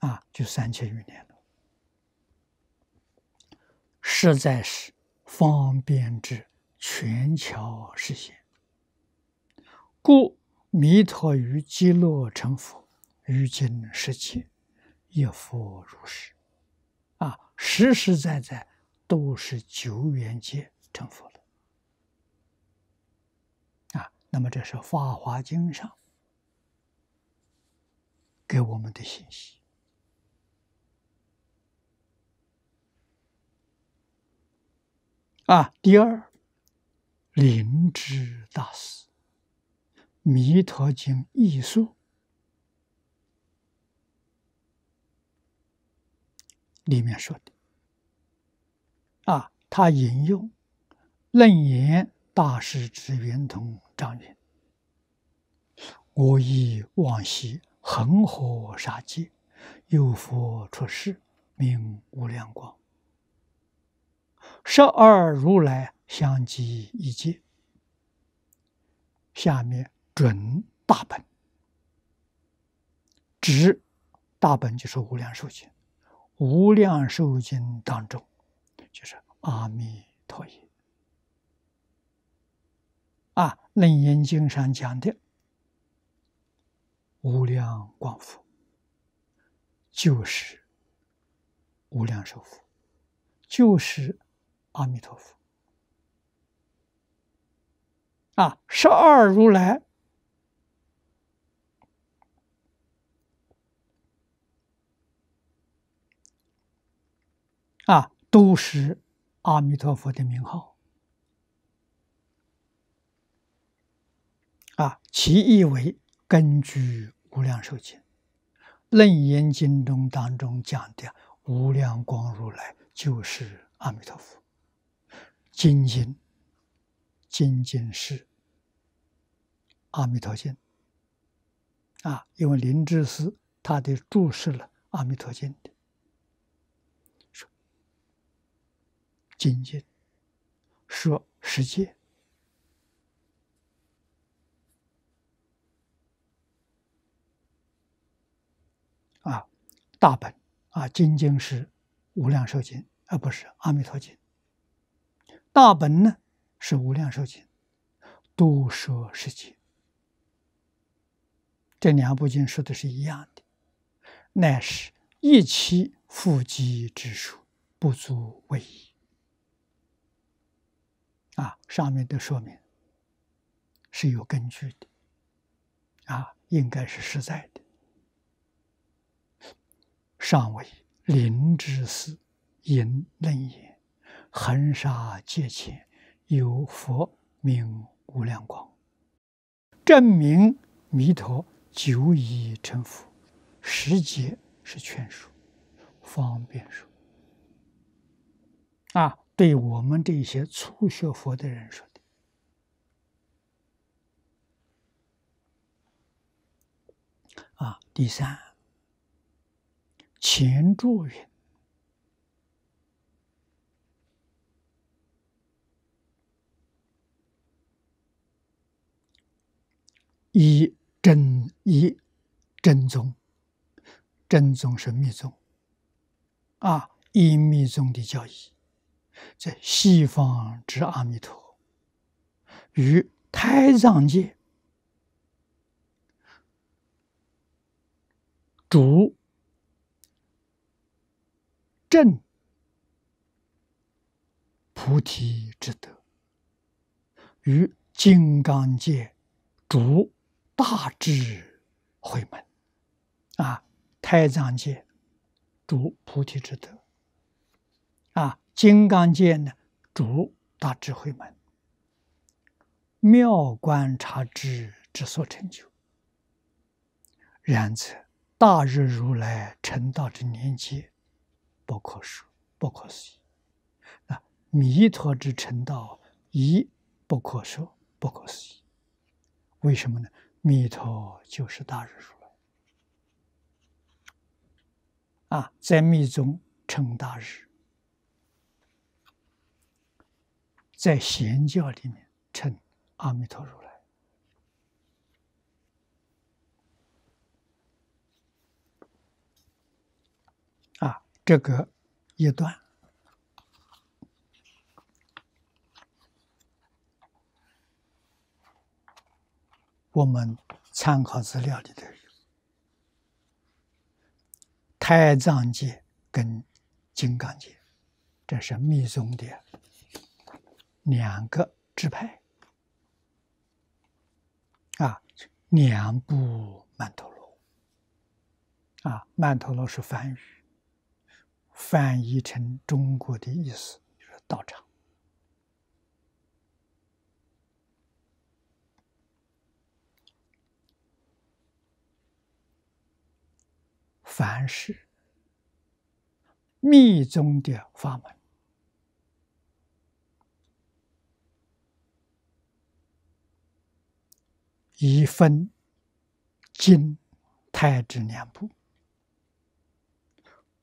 啊，就三千余年了，实在是。方便之全巧实现，故弥陀于极乐成佛，于今世界亦复如是。啊实实在在都是九缘界成佛了。啊，那么这是《法华经》上给我们的信息。啊，第二，灵芝大师《弥陀经》译述里面说的，啊，他引用楞严大师之圆通章云：“我以往昔恒河沙界，有佛出世，名无量光。”十二如来相继一劫，下面准大本，指大本就是无量寿经，无量寿经当中就是阿弥陀佛。啊，楞严经上讲的无量光佛，就是无量寿佛，就是。阿弥陀佛，啊，十二如来啊，都是阿弥陀佛的名号啊。其意为根据无量寿经、楞严经中当中讲的无量光如来，就是阿弥陀佛。精经，精经是《阿弥陀经》啊，因为灵智师他的注释了《阿弥陀经》的，说精经说世界啊，大本啊，金经是《无量寿经》，而不是《阿弥陀经》。大本呢是无量寿经，都说世界，这两部经说的是一样的，乃是一期复集之数，不足为一。啊，上面的说明是有根据的，啊，应该是实在的。上为灵之思，引楞严。恒沙界前有佛名无量光，证明弥陀久已成佛，十劫是劝说，方便说。啊，对我们这些初学佛的人说的。啊，第三，前注云。一真一真宗，真宗是密宗啊，以密宗的教义，在西方之阿弥陀与太藏界主正菩提之德，与金刚界主。大智慧门，啊，太藏界主菩提之德，啊，金刚界呢主大智慧门，妙观察智之所成就。然则大日如来成道之年节，不可说，不可思议。啊，弥陀之成道亦不可说，不可思议。为什么呢？弥陀就是大日如来啊，在密宗称大日，在显教里面称阿弥陀如来。啊，这个一段我们参考资料里头有太藏界跟金刚界，这是密宗的两个支派。啊，两部曼陀罗。啊，曼陀罗是梵语，翻译成中国的意思就是道场。凡是密宗的法门，一分经太之两部，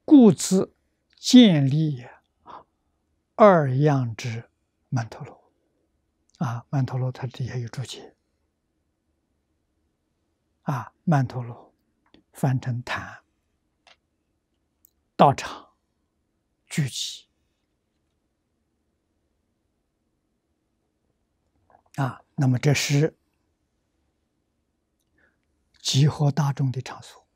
故此建立二样之曼陀罗。啊，曼陀罗它底下有注解。啊，曼陀罗翻成坛。道场聚集啊，那么这是集合大众的场所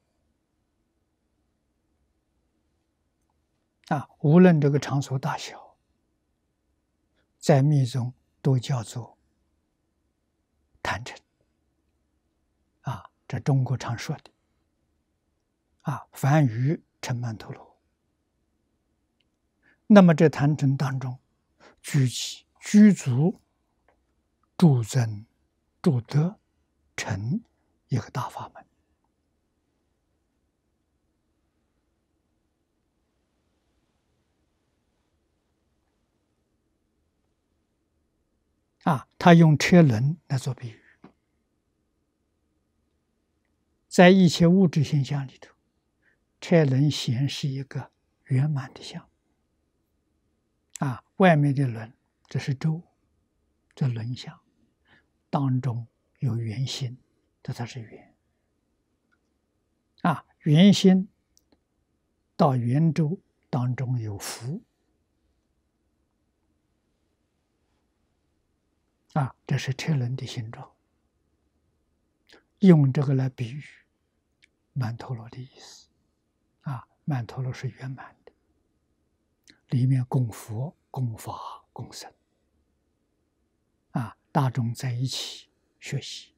啊。无论这个场所大小，在密宗都叫做坛城啊。这中国常说的啊，梵语称曼陀罗。那么，这坛城当中，举起居足、助增、助德、成一个大法门啊！他用车轮来做比喻，在一切物质现象里头，车轮显示一个圆满的相。啊，外面的轮这是周，这轮相当中有圆心，这才是圆。啊，圆心到圆周当中有福。啊，这是车轮的形状，用这个来比喻曼陀罗的意思。啊，曼陀罗是圆满。里面供佛、供法、供僧，啊，大众在一起学习。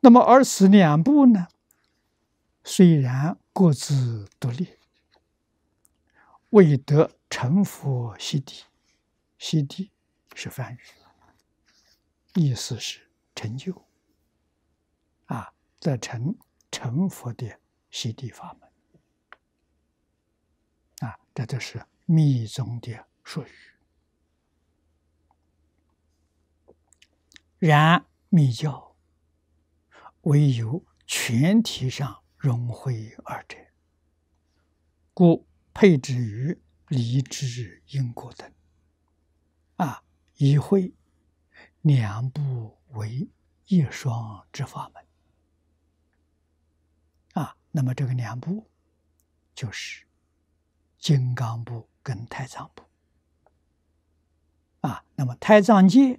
那么而此两部呢，虽然各自独立，未得成佛西地。西地是梵语，意思是成就，啊，得成成佛的西地法门。这都是密宗的术语。然密教唯有全体上融会二者，故配置于离之因果等。啊，以会两部为一双之法门。啊，那么这个两部就是。金刚部跟太藏部啊，那么太藏界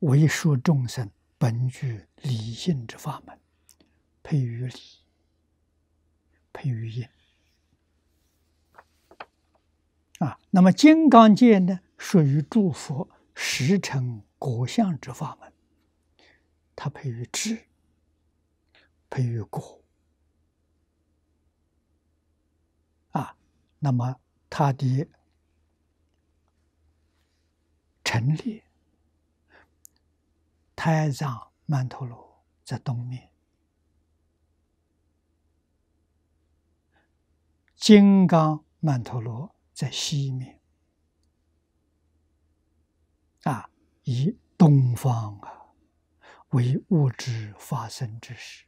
为说众生本具理性之法门，配于理，配于因啊。那么金刚界呢，属于诸佛实成果相之法门，它配于智，配于果。那么，它的陈列，太藏曼陀罗在东面，金刚曼陀罗在西面，啊，以东方啊为物质发生之时，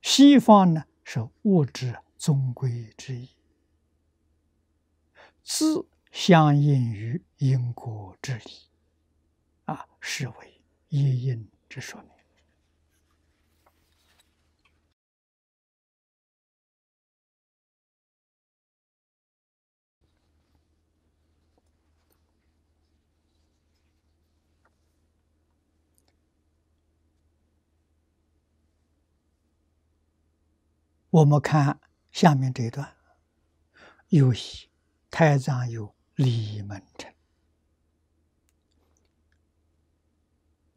西方呢？是物质终归之一，自相应于因果之理，啊，是为一因之说明。我们看下面这一段，有太上有离门成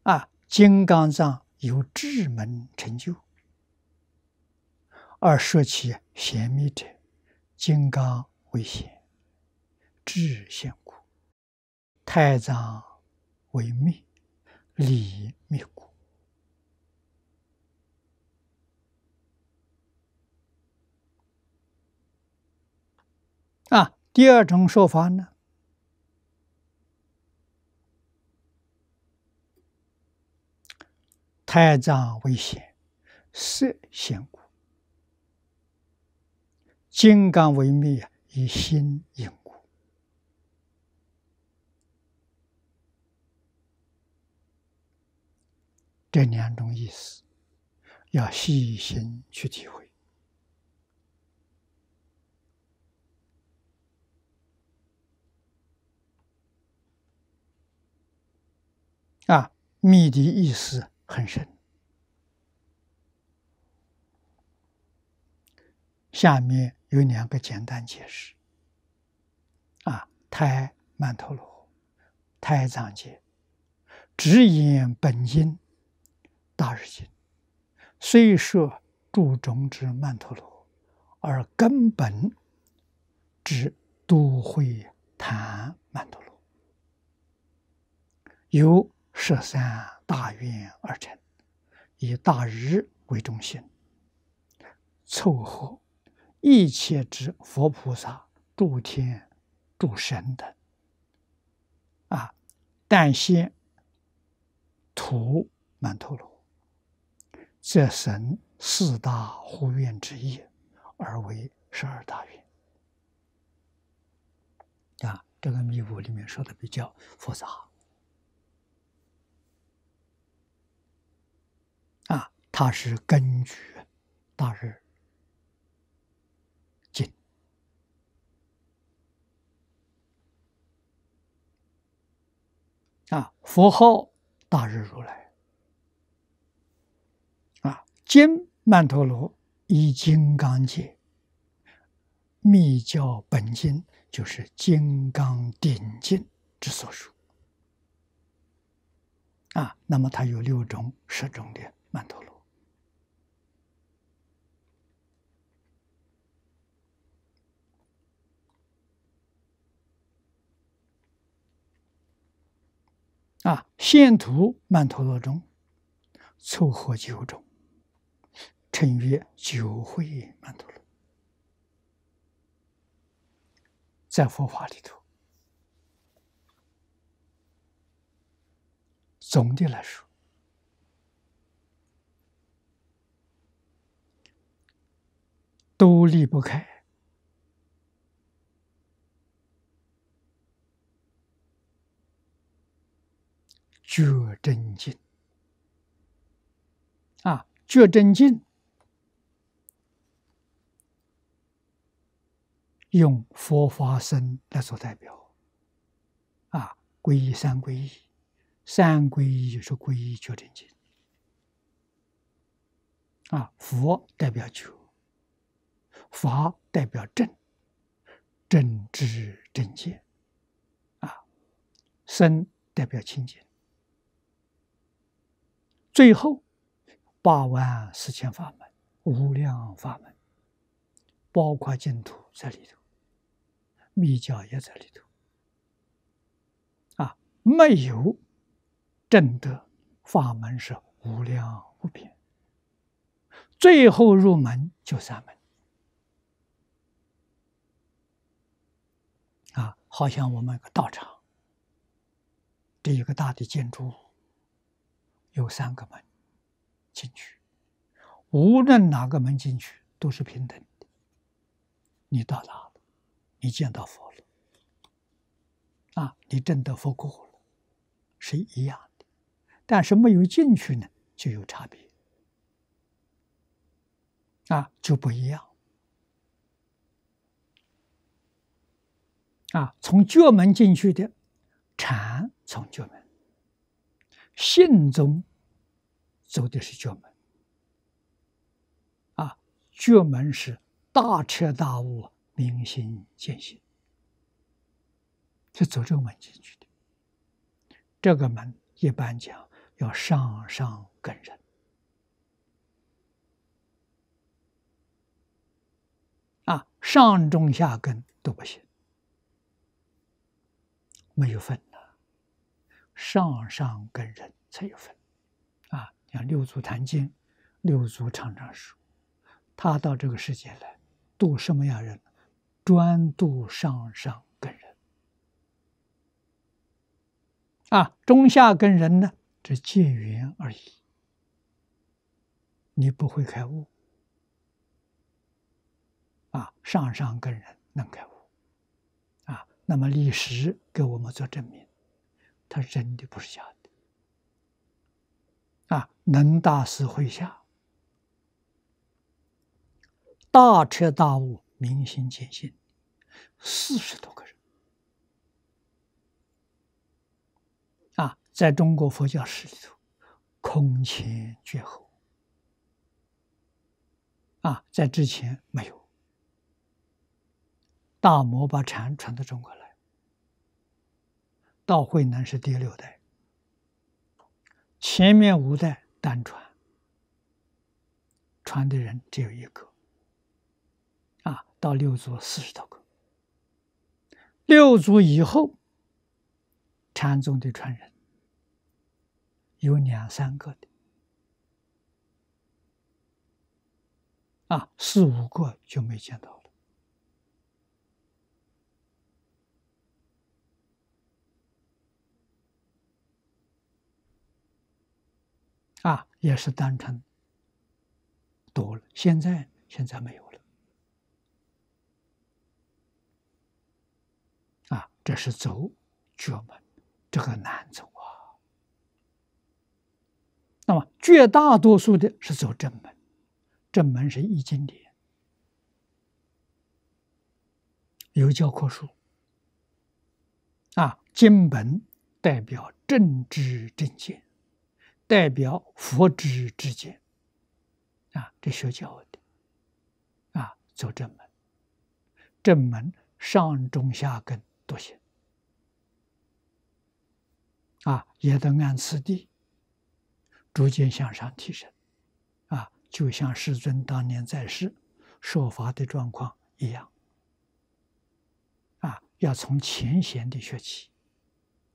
啊，金刚藏有智门成就，而说起显密者，金刚为显，智现故，太上为密，理密故。啊，第二种说法呢，太脏为显，色现故；金刚为密，以心应故。这两种意思，要细心去体会。啊，密的意思很深。下面有两个简单解释。啊，胎曼陀罗，胎藏界，只言本经大日经，虽说注中之曼陀罗，而根本之都会谈曼陀罗，有。十三大愿而成，以大日为中心，凑合一切之佛菩萨、诸天、诸神等，啊，但现图曼陀罗，这神四大护愿之一，而为十二大愿。啊，这个密部里面说的比较复杂。啊它是根据大日经啊，佛号大日如来。啊，经曼陀罗以金刚界密教本经，就是金刚顶经之所属。啊。那么它有六种、十种的曼陀罗。啊，现图曼陀罗中凑合九种，称曰九会曼陀罗。在佛法里头，总的来说，都离不开。觉真经。啊，觉真经用佛法僧来做代表。啊，皈依三皈依，三皈依就是皈依觉真经。啊，佛代表觉，法代表正，正知正见啊，身代表清净。最后，八万四千法门，无量法门，包括净土在里头，密教也在里头。啊，没有正德法门是无量无边，最后入门就三门。啊，好像我们个道场，这一个大的建筑物。有三个门进去，无论哪个门进去都是平等的。你到达了，你见到佛了，啊，你证得佛果了，是一样的。但是没有进去呢，就有差别，啊，就不一样。啊，从觉门进去的禅从觉门。信中走的是觉门，啊，觉门是大彻大悟、明心见性，就走这个门进去的。这个门一般讲要上上根人啊，上中下根都不行，没有分的，上上根人才有分啊。像六祖坛经、六祖常常说。他到这个世界来度什么样人？专度上上根人啊，中下根人呢，这借缘而已。你不会开悟啊，上上根人能开悟。那么历史给我们做证明，他是真的，不是假的啊。能大师会下。大彻大悟、明心见性，四十多个人啊，在中国佛教史里头，空前绝后啊，在之前没有。大摩把禅传到中国来，到慧南是第六代，前面五代单传，传的人只有一个。啊到六祖四十多个，六祖以后，禅宗的传人有两三个的，啊，四五个就没见到了，啊，也是单纯多了，现在现在没有了。啊这是走绝门，这个难走啊。那么绝大多数的是走正门，正门是易经典，有教科书啊，经本代表政治正见，代表佛之之见。啊，这学教的。啊，走正门，正门上中下根。都行。啊，也得按次第逐渐向上提升。啊，就像世尊当年在世说法的状况一样。啊，要从前贤的学起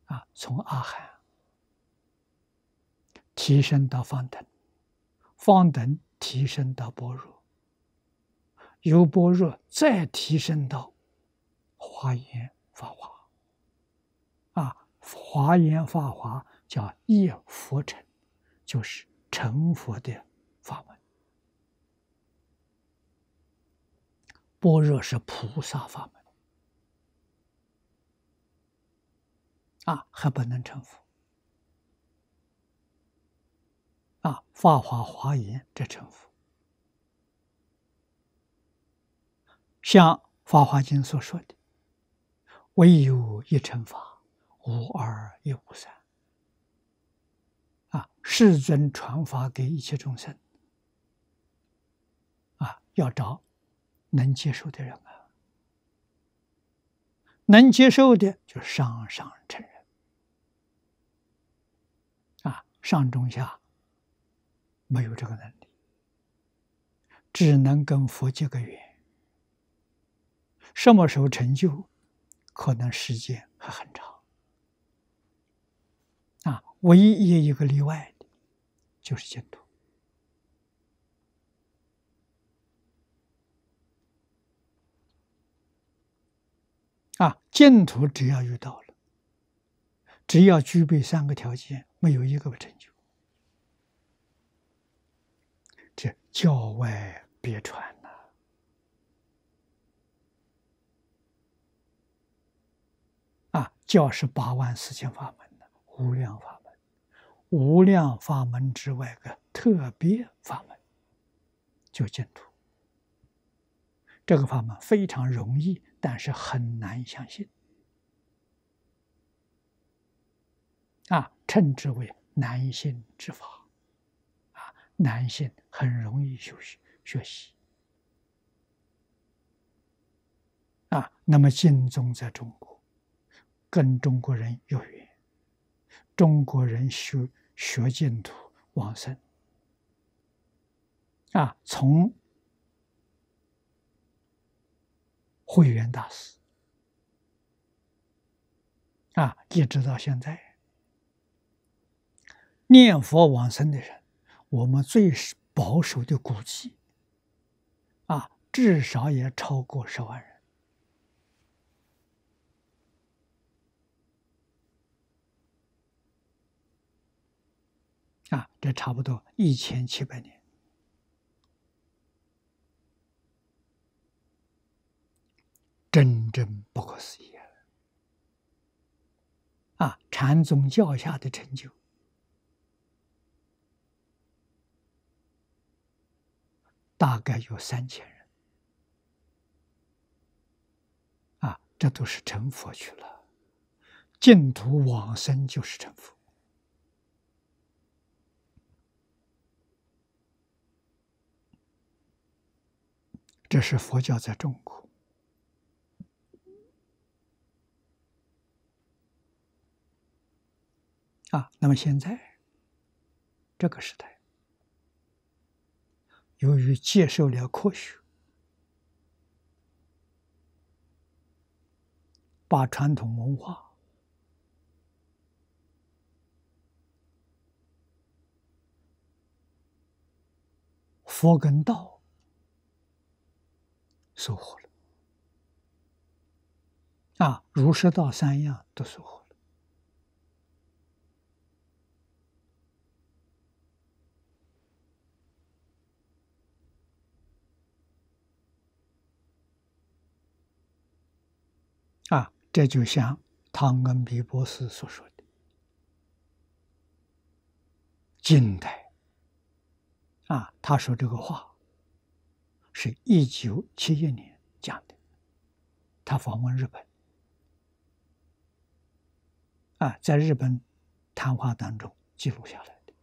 啊，从阿含提升到方等，方等提升到般若，由般若再提升到华严。法华啊，华严法华叫业佛成，就是成佛的法门。般若是菩萨法门啊，还不能成佛啊。法华华严这成佛，像《法华经》所说的。唯有一乘法，无二亦无三。啊，世尊传法给一切众生，啊，要找能接受的人啊，能接受的就上上乘人，啊，上中下没有这个能力，只能跟佛结个缘。什么时候成就？可能时间还很长，啊，唯一一个例外的，就是净土，啊，净土只要遇到了，只要具备三个条件，没有一个不成就，这教外别传。教是八万四千法门的无量法门，无量法门之外的特别法门，就净土。这个法门非常容易，但是很难相信，啊，称之为难信之法，男性很容易学习学习，啊，那么净宗在中国，跟中国人有缘，中国人学学净土往生，啊，从慧远大师啊，一直到现在，念佛往生的人，我们最保守的估计，啊，至少也超过十万人。啊，这差不多一千七百年，真正不可思议啊！禅宗教下的成就，大概有三千人，啊，这都是成佛去了，净土往生就是成佛。这是佛教在中国啊。那么现在这个时代，由于接受了科学，把传统文化、佛跟道。收获了啊！儒释道三样都收获了啊！这就像汤恩比博士所说的，近代啊，他说这个话。是一九七一年讲的，他访问日本，啊，在日本谈话当中记录下来的。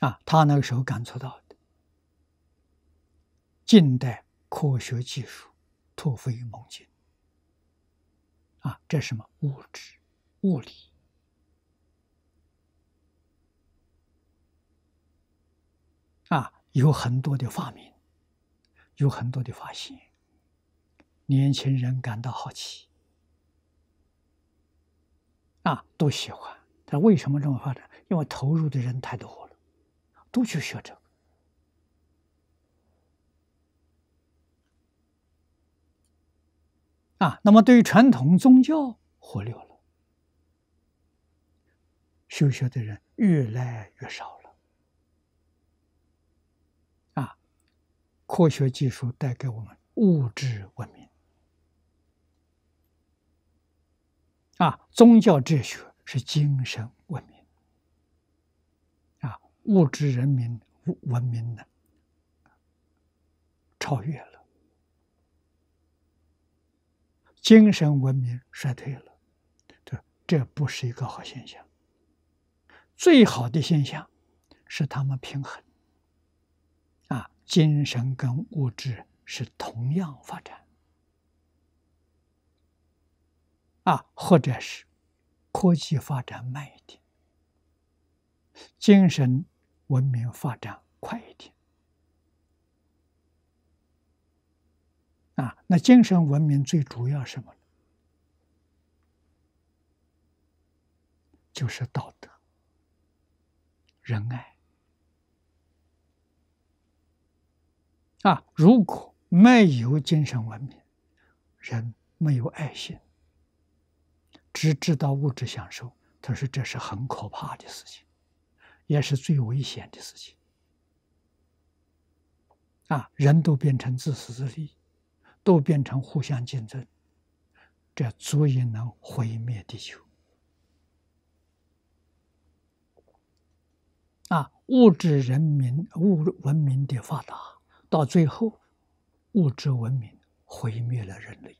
啊，他那个时候感触到的，近代科学技术。突飞猛进啊！这是什么物质、物理啊？有很多的发明，有很多的发现，年轻人感到好奇啊，都喜欢。他为什么这么发展？因为投入的人太多了，都去学这个。啊，那么对于传统宗教忽略了，修学的人越来越少了。啊，科学技术带给我们物质文明，啊，宗教哲学是精神文明，物质人民文明呢超越了。精神文明衰退了，这这不是一个好现象。最好的现象是他们平衡，啊，精神跟物质是同样发展，啊，或者是科技发展慢一点，精神文明发展快一点。啊，那精神文明最主要什么？就是道德、仁爱。啊，如果没有精神文明，人没有爱心，只知道物质享受，他说这是很可怕的事情，也是最危险的事情。啊，人都变成自私自利。都变成互相竞争，这足以能毁灭地球。啊，物质人民物文明的发达，到最后，物质文明毁灭了人类。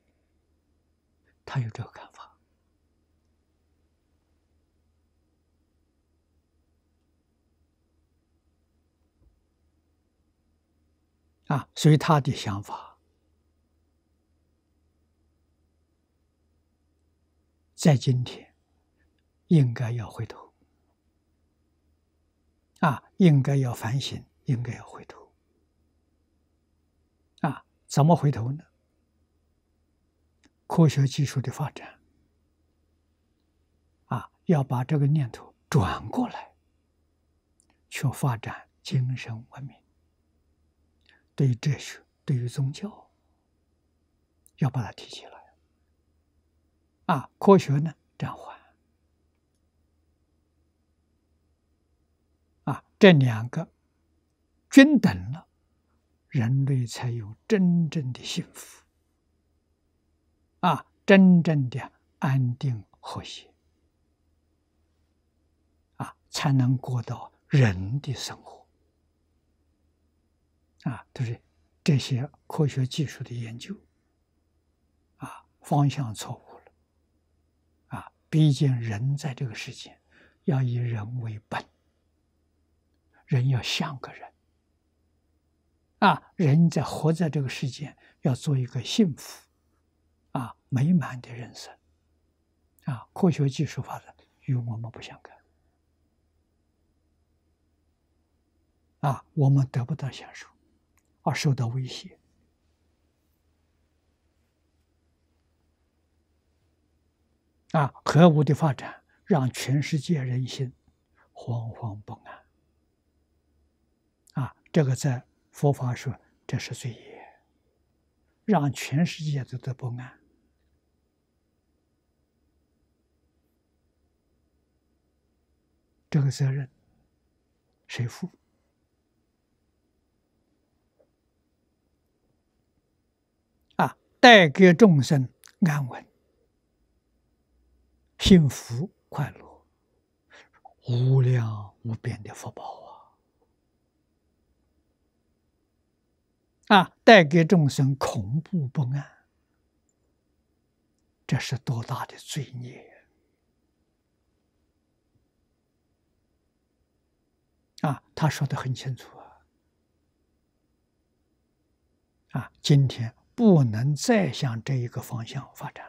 他有这个看法。啊，所以他的想法，在今天应该要回头，啊，应该要反省，应该要回头，啊，怎么回头呢？科学技术的发展，啊，要把这个念头转过来，去发展精神文明。对于哲学，对于宗教，要把它提起来。啊，科学呢暂缓。啊，这两个均等了，人类才有真正的幸福。啊，真正的安定和谐。啊，才能过到人的生活。啊，都是这些科学技术的研究，啊，方向错误了，啊，毕竟人在这个世界要以人为本，人要像个人，啊，人在活在这个世界要做一个幸福，啊，美满的人生，啊，科学技术发展与我们不相干，啊，我们得不到享受。而受到威胁啊！核武的发展让全世界人心惶惶不安啊！这个在佛法说这是罪业，让全世界都得不安。这个责任谁负？带给众生安稳、幸福、快乐、无量无边的福报啊！啊，带给众生恐怖不安，这是多大的罪孽啊！他说的很清楚啊！啊，今天。不能再向这一个方向发展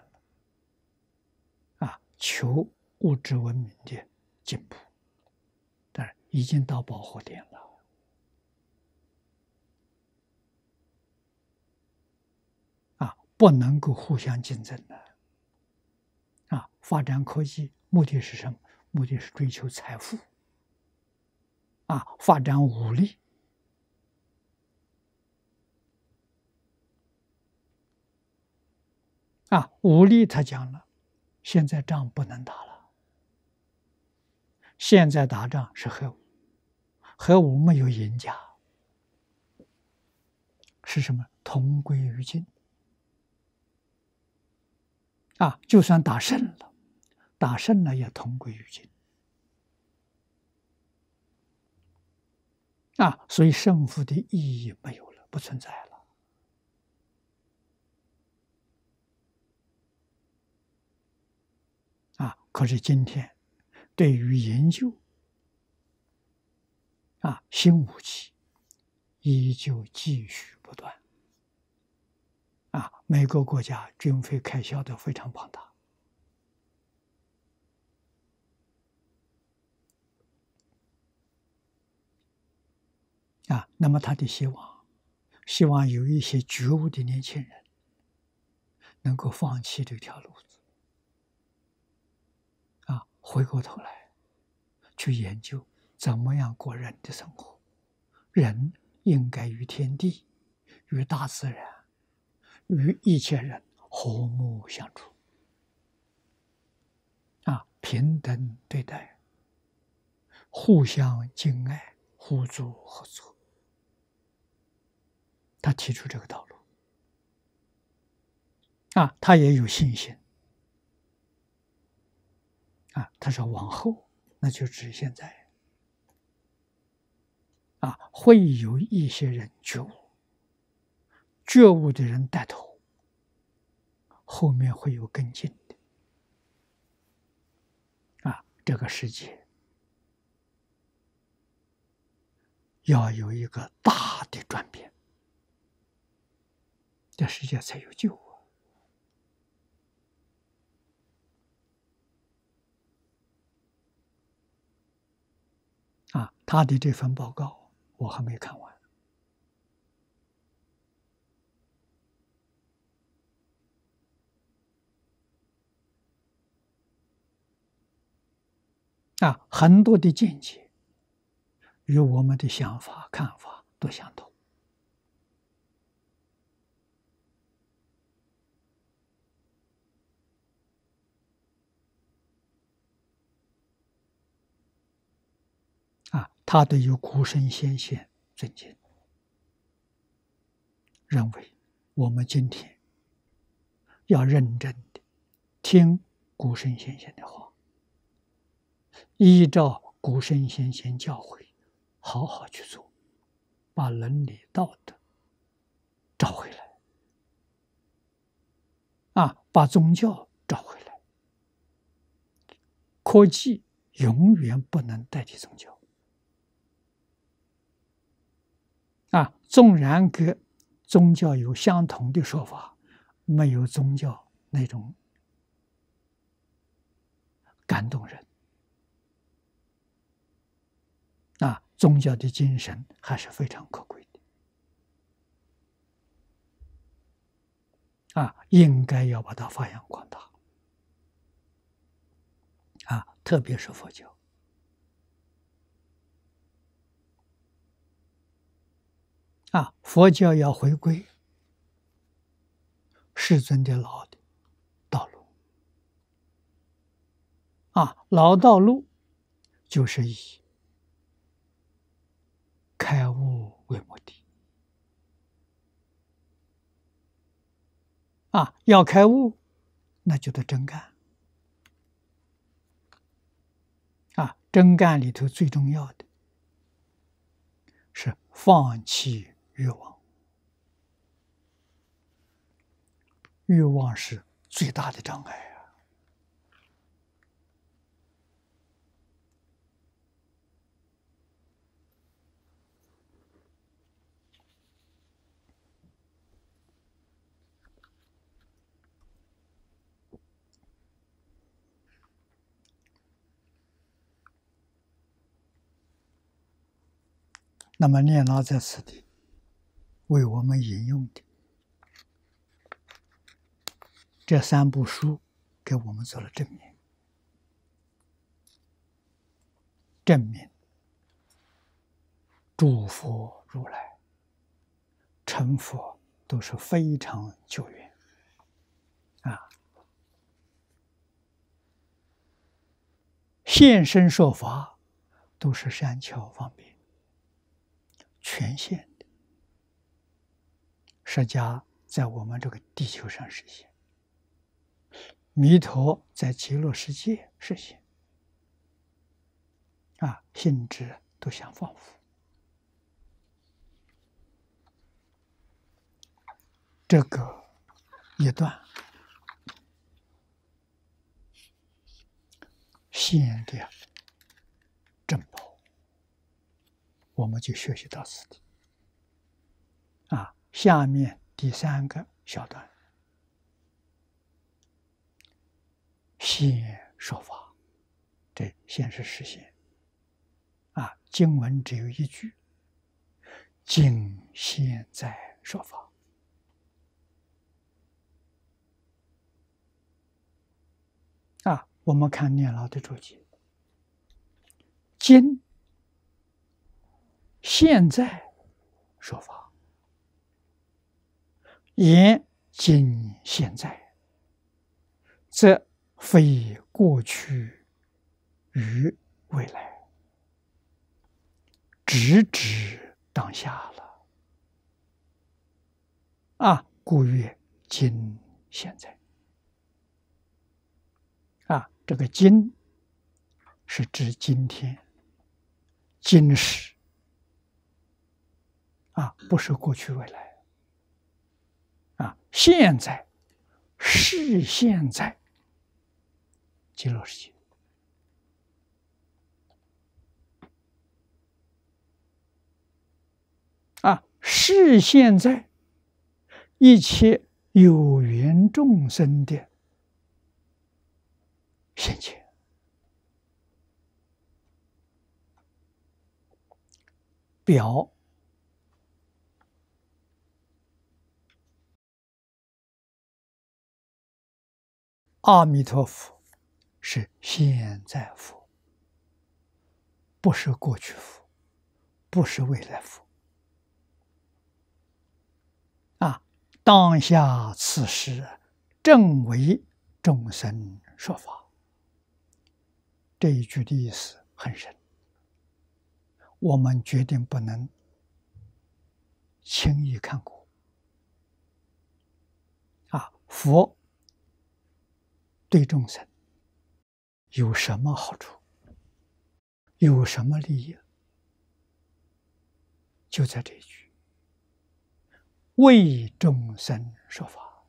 了，啊，求物质文明的进步，但是已经到饱和点了，啊，不能够互相竞争的，啊，发展科技目的是什么？目的是追求财富，啊，发展武力。啊，武力他讲了，现在仗不能打了。现在打仗是核武，核武没有赢家，是什么？同归于尽。啊，就算打胜了，打胜了也同归于尽。啊，所以胜负的意义没有了，不存在了。可是今天，对于研究啊新武器，依旧继续不断。啊，每个国家军费开销都非常庞大。啊，那么他的希望，希望有一些觉悟的年轻人，能够放弃这条路。回过头来，去研究怎么样过人的生活。人应该与天地、与大自然、与一切人和睦相处，啊，平等对待，互相敬爱，互助合作。他提出这个道路，啊，他也有信心。啊，他说往后，那就指现在，啊，会有一些人觉悟，觉悟的人带头，后面会有跟进的，啊，这个世界要有一个大的转变，这世界才有救。啊！他的这份报告我还没看完。啊，很多的见解与我们的想法、看法都相同。啊，他都有古圣先贤尊敬，认为我们今天要认真的听古圣先贤的话。依照古圣先贤教诲，好好去做，把伦理道德找回来，啊，把宗教找回来。科技永远不能代替宗教，啊，纵然跟宗教有相同的说法，没有宗教那种感动人。啊，宗教的精神还是非常可贵的，啊，应该要把它发扬光大，啊，特别是佛教，啊，佛教要回归世尊的老的道路，啊，老道路就是以。开悟为目的啊，要开悟，那就得真干啊！真干里头最重要的是放弃欲望，欲望是最大的障碍啊。那么，念老在此地为我们引用的这三部书，给我们做了证明。证明诸佛如来成佛都是非常久远啊，现身说法都是善巧方便。权限，释迦在我们这个地球上实现，弥陀在极乐世界实现，啊，性质都相仿佛。这个一段现的珍宝。我们就学习到此地啊，下面第三个小段，现说法，这现是实现啊。经文只有一句，今现在说法啊。我们看念老的注解，今。现在说法，言今现在，则非过去与未来，直指当下了。啊，故曰今现在。啊，这个今是指今天，今时。啊，不是过去未来，现在是现在，极乐世界，啊，是现在，一切有缘众生的现前。表阿弥陀佛是现在佛，不是过去佛，不是未来佛。啊，当下此时正为众生说法。这一句的意思很深。我们决定不能轻易看过啊！佛对众生有什么好处？有什么利益？就在这一句：“为众生说法”，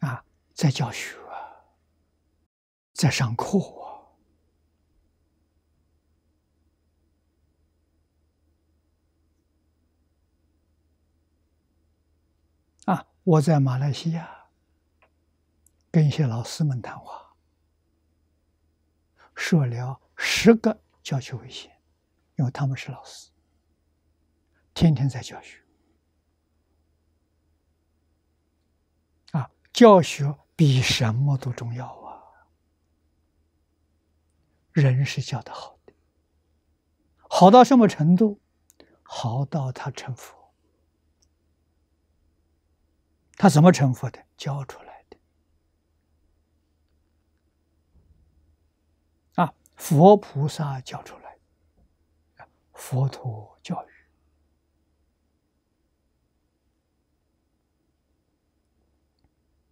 啊，在教学，在上课啊。我在马来西亚跟一些老师们谈话，说了十个教学微信，因为他们是老师，天天在教学。啊，教学比什么都重要啊！人是教的好的，好到什么程度？好到他成佛。他怎么成佛的？教出来的啊！佛菩萨教出来，佛陀教育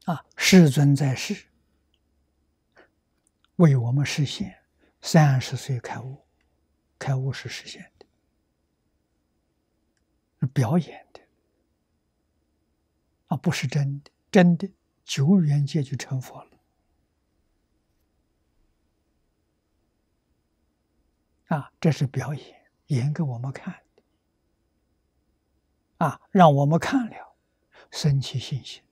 啊！世尊在世，为我们实现三十岁开悟，开悟是实现的，表演的。啊，不是真的，真的九元界就成佛了。啊，这是表演，演给我们看的。啊，让我们看了，升起信心。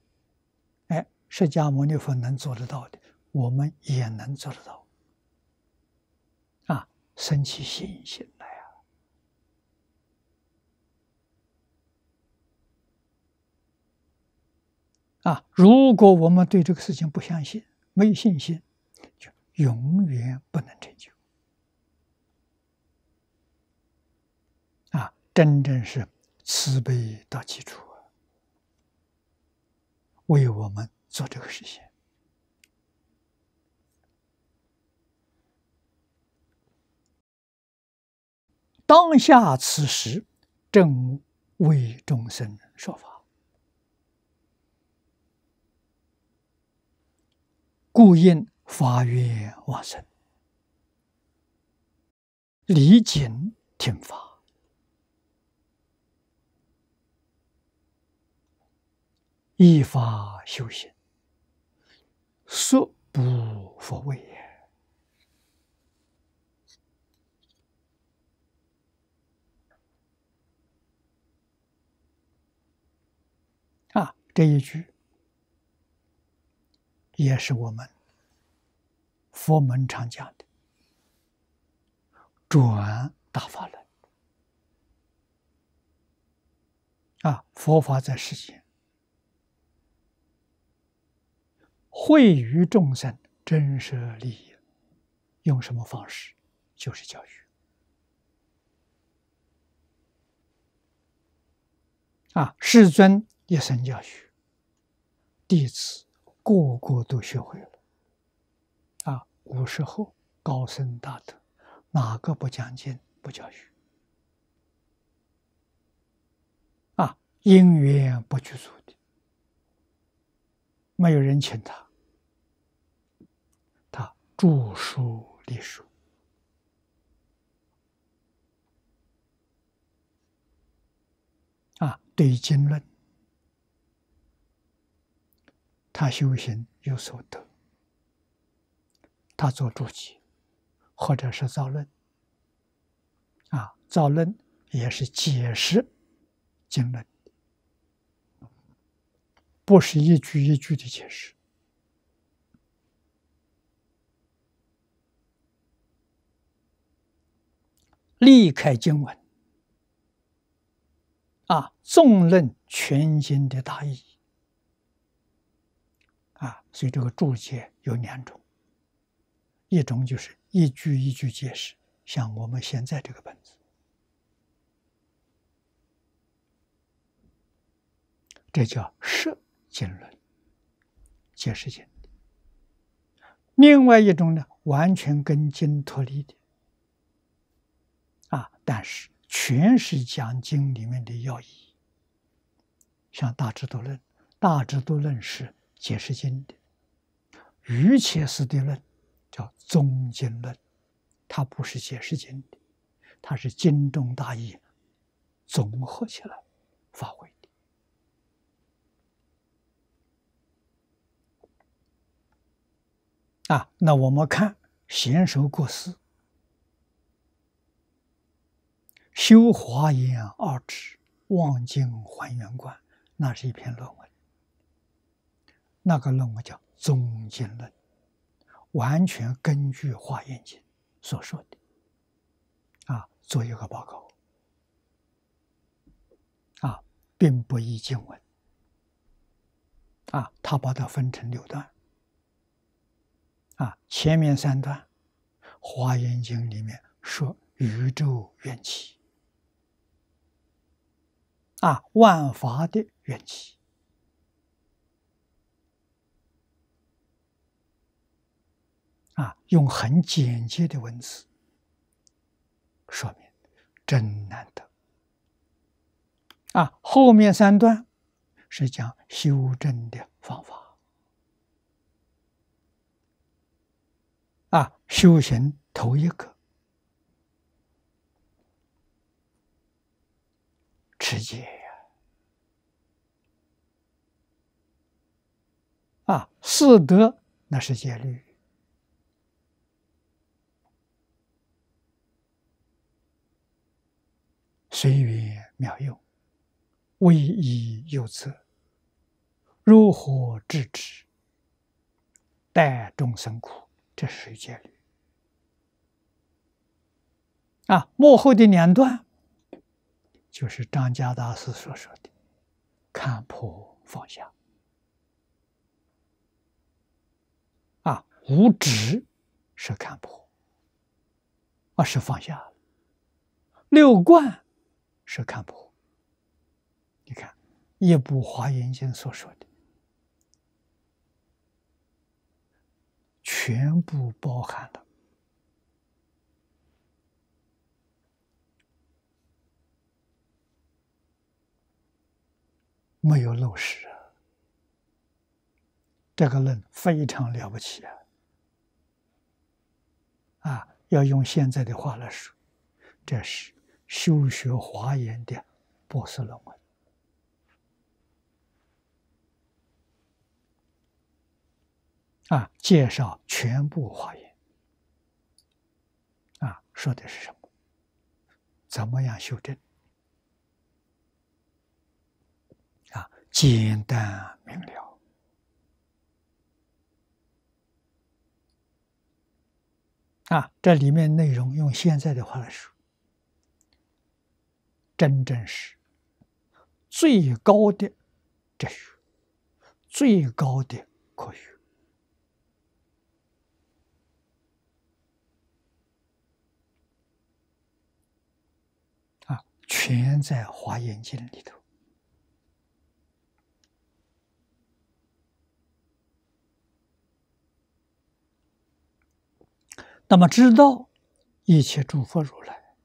哎，释迦牟尼佛能做得到的，我们也能做得到。啊，升起信心来。啊！如果我们对这个事情不相信、没有信心，就永远不能成就。啊，真正是慈悲到基础，为我们做这个事情。当下此时，正为众生说法。故应发愿往生，离境听法，依法修行，说不佛为也。啊，这一句。也是我们佛门常讲的转大法轮啊，佛法在世间，惠于众生，真实利益，用什么方式？就是教育啊，世尊一生教育弟子。个个都学会了，啊！古时候高僧大德，哪个不讲经不教学？啊，因缘不具足的，没有人请，他著书立说，啊，对经论。他修行有所得，他做注解，或者是造论，啊，造论也是解释经论，不是一句一句的解释，立开经文，啊，纵论全经的大意，啊，所以这个注解有两种，一种就是一句一句解释，像我们现在这个本子。这叫摄经论，解释经。另外一种呢，完全跟经脱离的，但是全是讲经里面的要义。像《大智度论》，《大智度论》是解释经的；瑜伽师地论叫宗经论，它不是解释经的，它是经中大义综合起来发挥。啊，那我们看贤首过世修华严二指望经还原观，那是一篇论文。那个论文叫《宗经论》，完全根据华严经所说的啊，做一个报告啊，并不依经文啊，他把它分成六段。啊，前面三段，《华严经》里面说宇宙缘起，啊，万法的缘起，啊，用很简洁的文字说明，真难得。啊，后面三段是讲修真的方法。啊，修行头一个持戒呀！啊，四德那是戒律，随缘妙用，唯一有则，如何制止？待众生苦。这是戒律啊！幕后的两段就是张家大师所说的“看破放下”啊，无执是看破，啊是放下了；六观是看破。你看，一部《华严经》所说的。全部包含了，没有漏失啊！这个论非常了不起啊！啊，要用现在的话来说，这是修学华严的博士论文。啊，介绍全部华严。啊，说的是什么？怎么样修正？啊，简单明了。啊，这里面内容用现在的话来说，真正是最高的哲学，最高的科学。全在《华严经》里头。那么，知道一切诸佛如来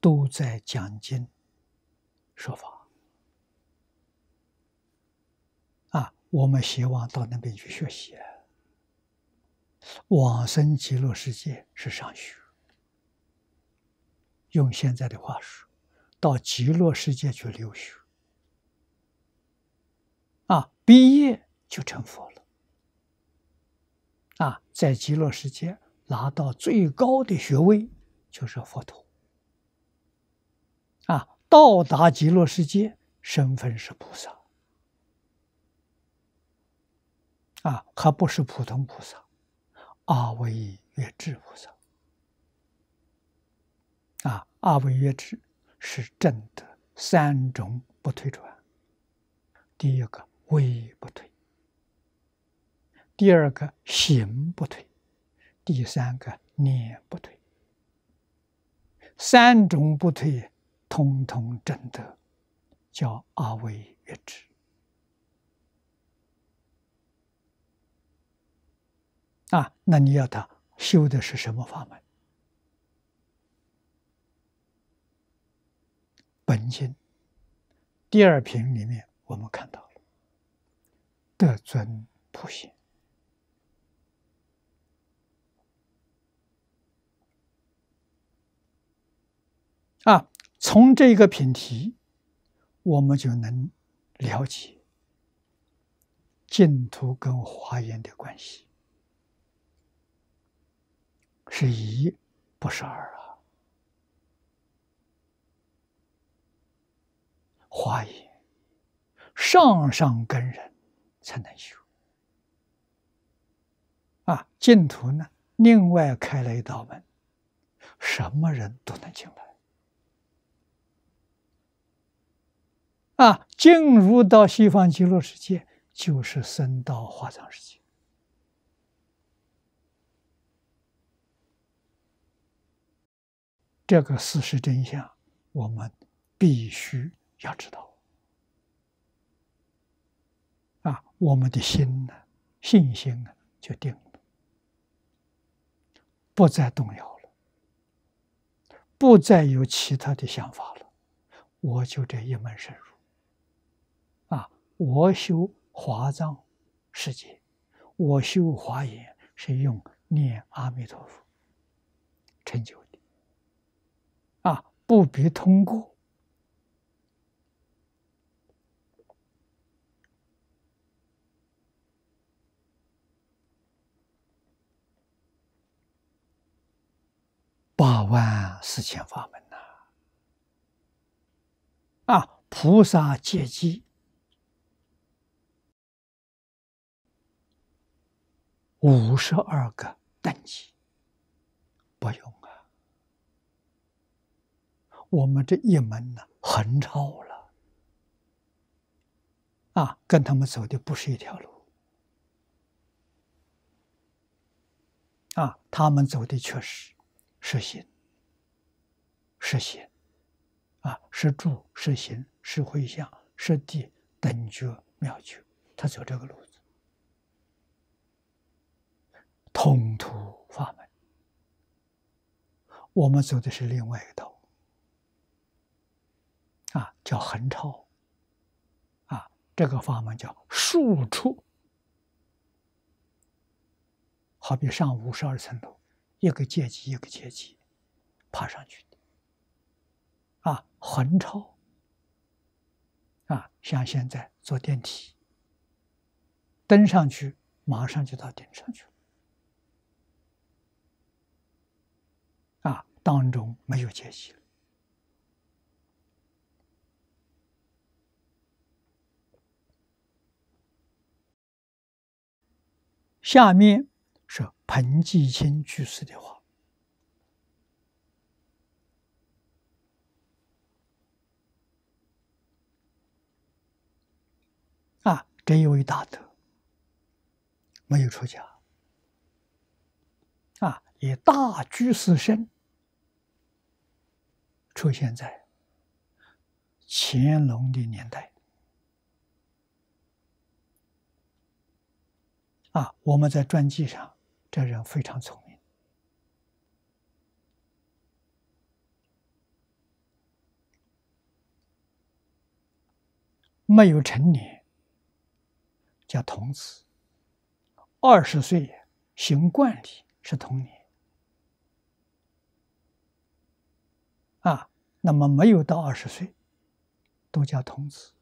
都在讲经说法啊！我们希望到那边去学习。往生极乐世界是上学，用现在的话说。到极乐世界去留学，啊，毕业就成佛了，啊，在极乐世界拿到最高的学位就是佛陀，啊，到达极乐世界身份是菩萨，啊，还不是普通菩萨，阿惟越智菩萨。啊，阿惟越智是正的三种不退转。第一个位不退，第二个行不退，第三个念不退。三种不退，通通正得，叫阿惟越智。啊，那你要他修的是什么法门？本经第二品里面，我们看到了得尊普贤啊，从这个品题，我们就能了解净土跟华严的关系。是一，不是二啊！华严上上根人才能修啊，净土呢，另外开了一道门，什么人都能进来啊！进入到西方极乐世界，就是升到华藏世界。这个事实真相，我们必须要知道。啊，我们的心呢，信心呢，就定了，不再动摇了，不再有其他的想法了。我就这一门深入。我修华藏世界，我修华严，是用念阿弥陀佛成就的啊。不必通过八万四千法门呐！啊，菩萨戒机五十二个等级，不用啊。我们这一门呢，横超了，啊，跟他们走的不是一条路，啊，他们走的确实是行，是行，啊，是住，是行，是回向，是地等觉妙觉，他走这个路子，通途法门，我们走的是另外一道。啊，叫横超。啊，这个法门叫竖出，好比上五十二层楼，一个阶级一个阶级爬上去的。啊，横超。啊，像现在坐电梯，登上去马上就到顶上去了。啊，当中没有阶级了。下面是彭继清居士的话。啊，这一位大德没有出家。啊，以大居士身。出现在乾隆的年代。啊，我们在传记上，这人非常聪明，没有成年，叫童子；二十岁行冠礼是童年。啊，那么没有到二十岁，都叫童子。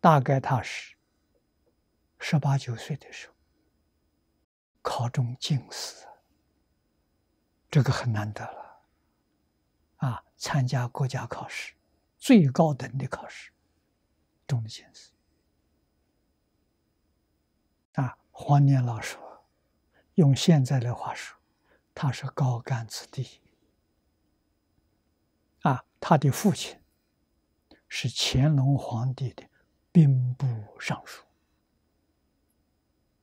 大概他是。十八九岁的时候，考中进士，这个很难得了，啊，参加国家考试，最高等的考试，中的进士，啊黄年老说，用现在的话说，他是高干子弟。他的父亲是乾隆皇帝的兵部尚书。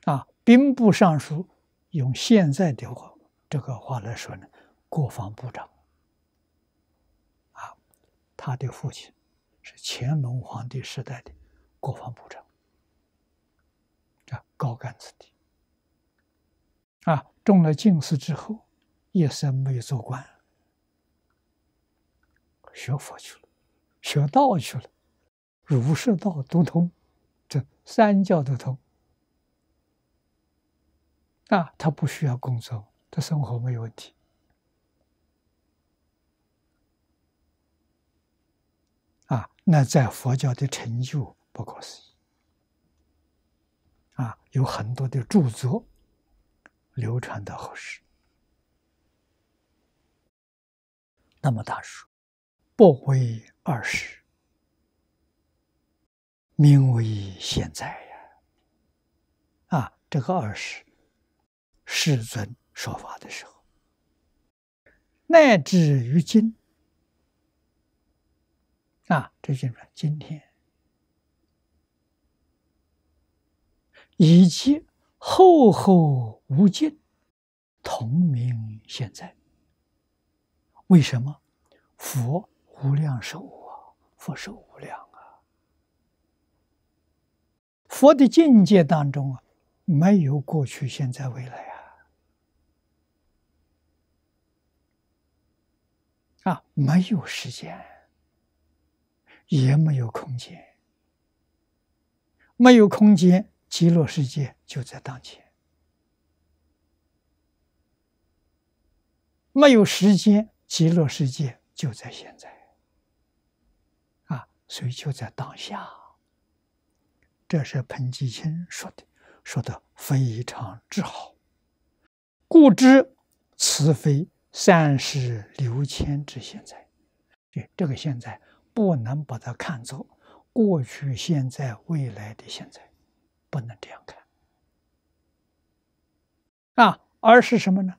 啊，兵部尚书用现在的话这个话来说呢，国防部长。啊，他的父亲是乾隆皇帝时代的国防部长。啊，高干子弟。啊，中了进士之后，一生没有做官。学佛去了，学道去了，儒释道都通，这三教都通。啊，他不需要工作，他生活没有问题。啊，那在佛教的成就不可思议。啊，有很多的著作流传到后世。那么大书。不为二世，名为现在呀！啊，这个二世，世尊说法的时候，乃至于今，啊，这就是今天，以及后后无尽，同名现在。为什么佛？无量寿啊，佛寿无量啊！佛的境界当中啊，没有过去、现在、未来啊！啊，没有时间，也没有空间，没有空间，极乐世界就在当前；没有时间，极乐世界就在现在。所以就在当下，这是彭吉清说的，说的非常之好。故知此非三世六千之现在，对这个现在不能把它看作过去、现在、未来的现在，不能这样看啊，而是什么呢？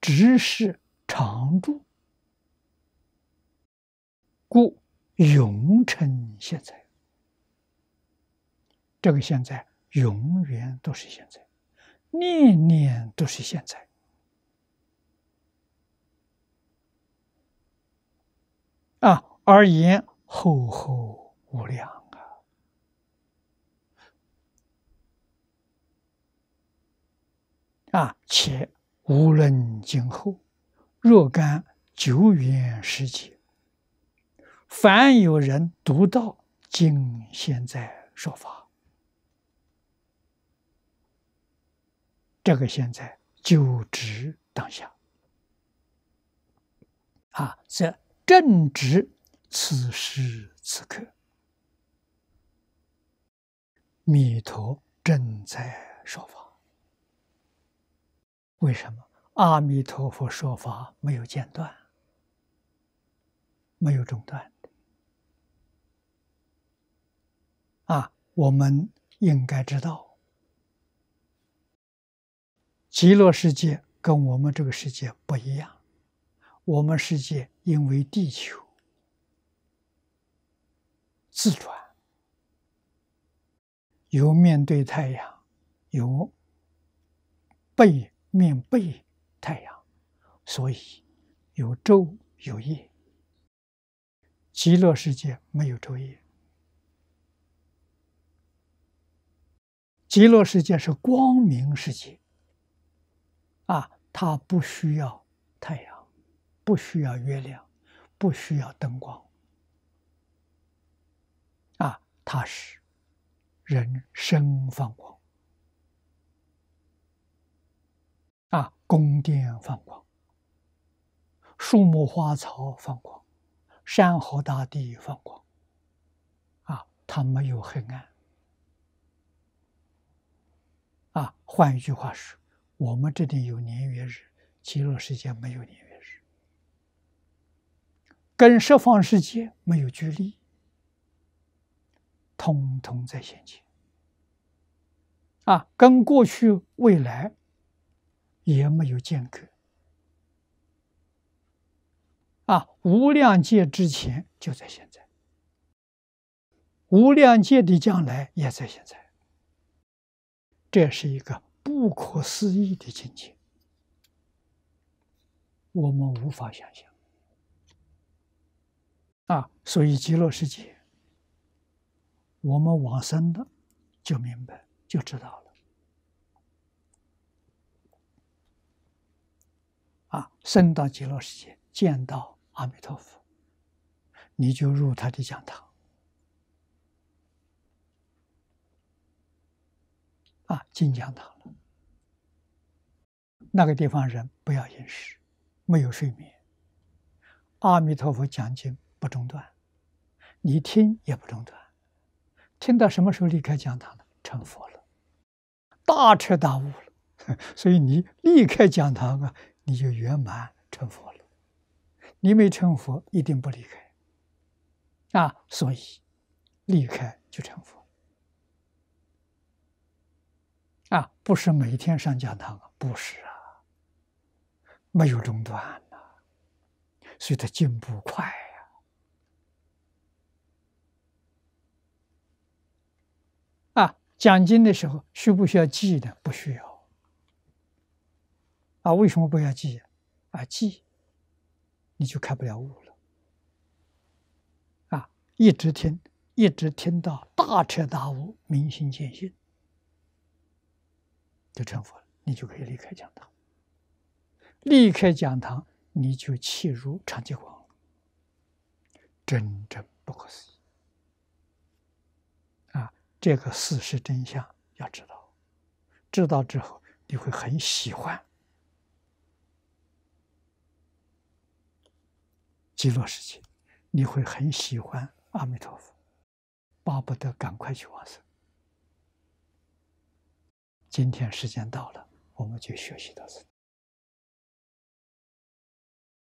只是常住。故永成现在，这个现在永远都是现在，念念都是现在。啊，而言厚厚无量啊！啊，且无论今后，若干久远时节。凡有人读到经，现在说法，这个现在就指当下啊，这正值此时此刻，弥陀正在说法。为什么阿弥陀佛说法没有间断，没有中断？啊，我们应该知道，极乐世界跟我们这个世界不一样。我们世界因为地球自转，有面对太阳，有背面背太阳，所以有昼有夜。极乐世界没有昼夜。极乐世界是光明世界，啊，它不需要太阳，不需要月亮，不需要灯光，啊，它是人生放光，啊，宫殿放光，树木花草放光，山河大地放光，啊，它没有黑暗。啊，换一句话说，我们这里有年月日，极乐世界没有年月日，跟十方世界没有距离，通通在现前。啊，跟过去未来也没有间隔。啊，无量界之前就在现在，无量界的将来也在现在。这是一个不可思议的境界，我们无法想象。啊，所以极乐世界，我们往生的就明白，就知道了。啊，生到极乐世界，见到阿弥陀佛，你就入他的讲堂。啊，进讲堂了。那个地方人不要饮食，没有睡眠。阿弥陀佛讲经。不中断，你听也不中断，听到什么时候离开讲堂了？成佛了，大彻大悟了。所以你离开讲堂啊，你就圆满成佛了。你没成佛，一定不离开。啊，所以离开就成佛。啊，不是每天上讲堂啊，不是啊，没有中断呐，所以他进步快呀。啊。讲经的时候需不需要记的？不需要。啊，为什么不要记？啊，记，你就开不了悟了。啊，一直听，一直听到大彻大悟、明心见性，就成佛了。你就可以离开讲堂。离开讲堂，你就契入长寂光，真正不可思议啊。这个事实真相要知道，知道之后你会很喜欢极乐世界，你会很喜欢阿弥陀佛，巴不得赶快去往生。今天时间到了，我们就学习到这里。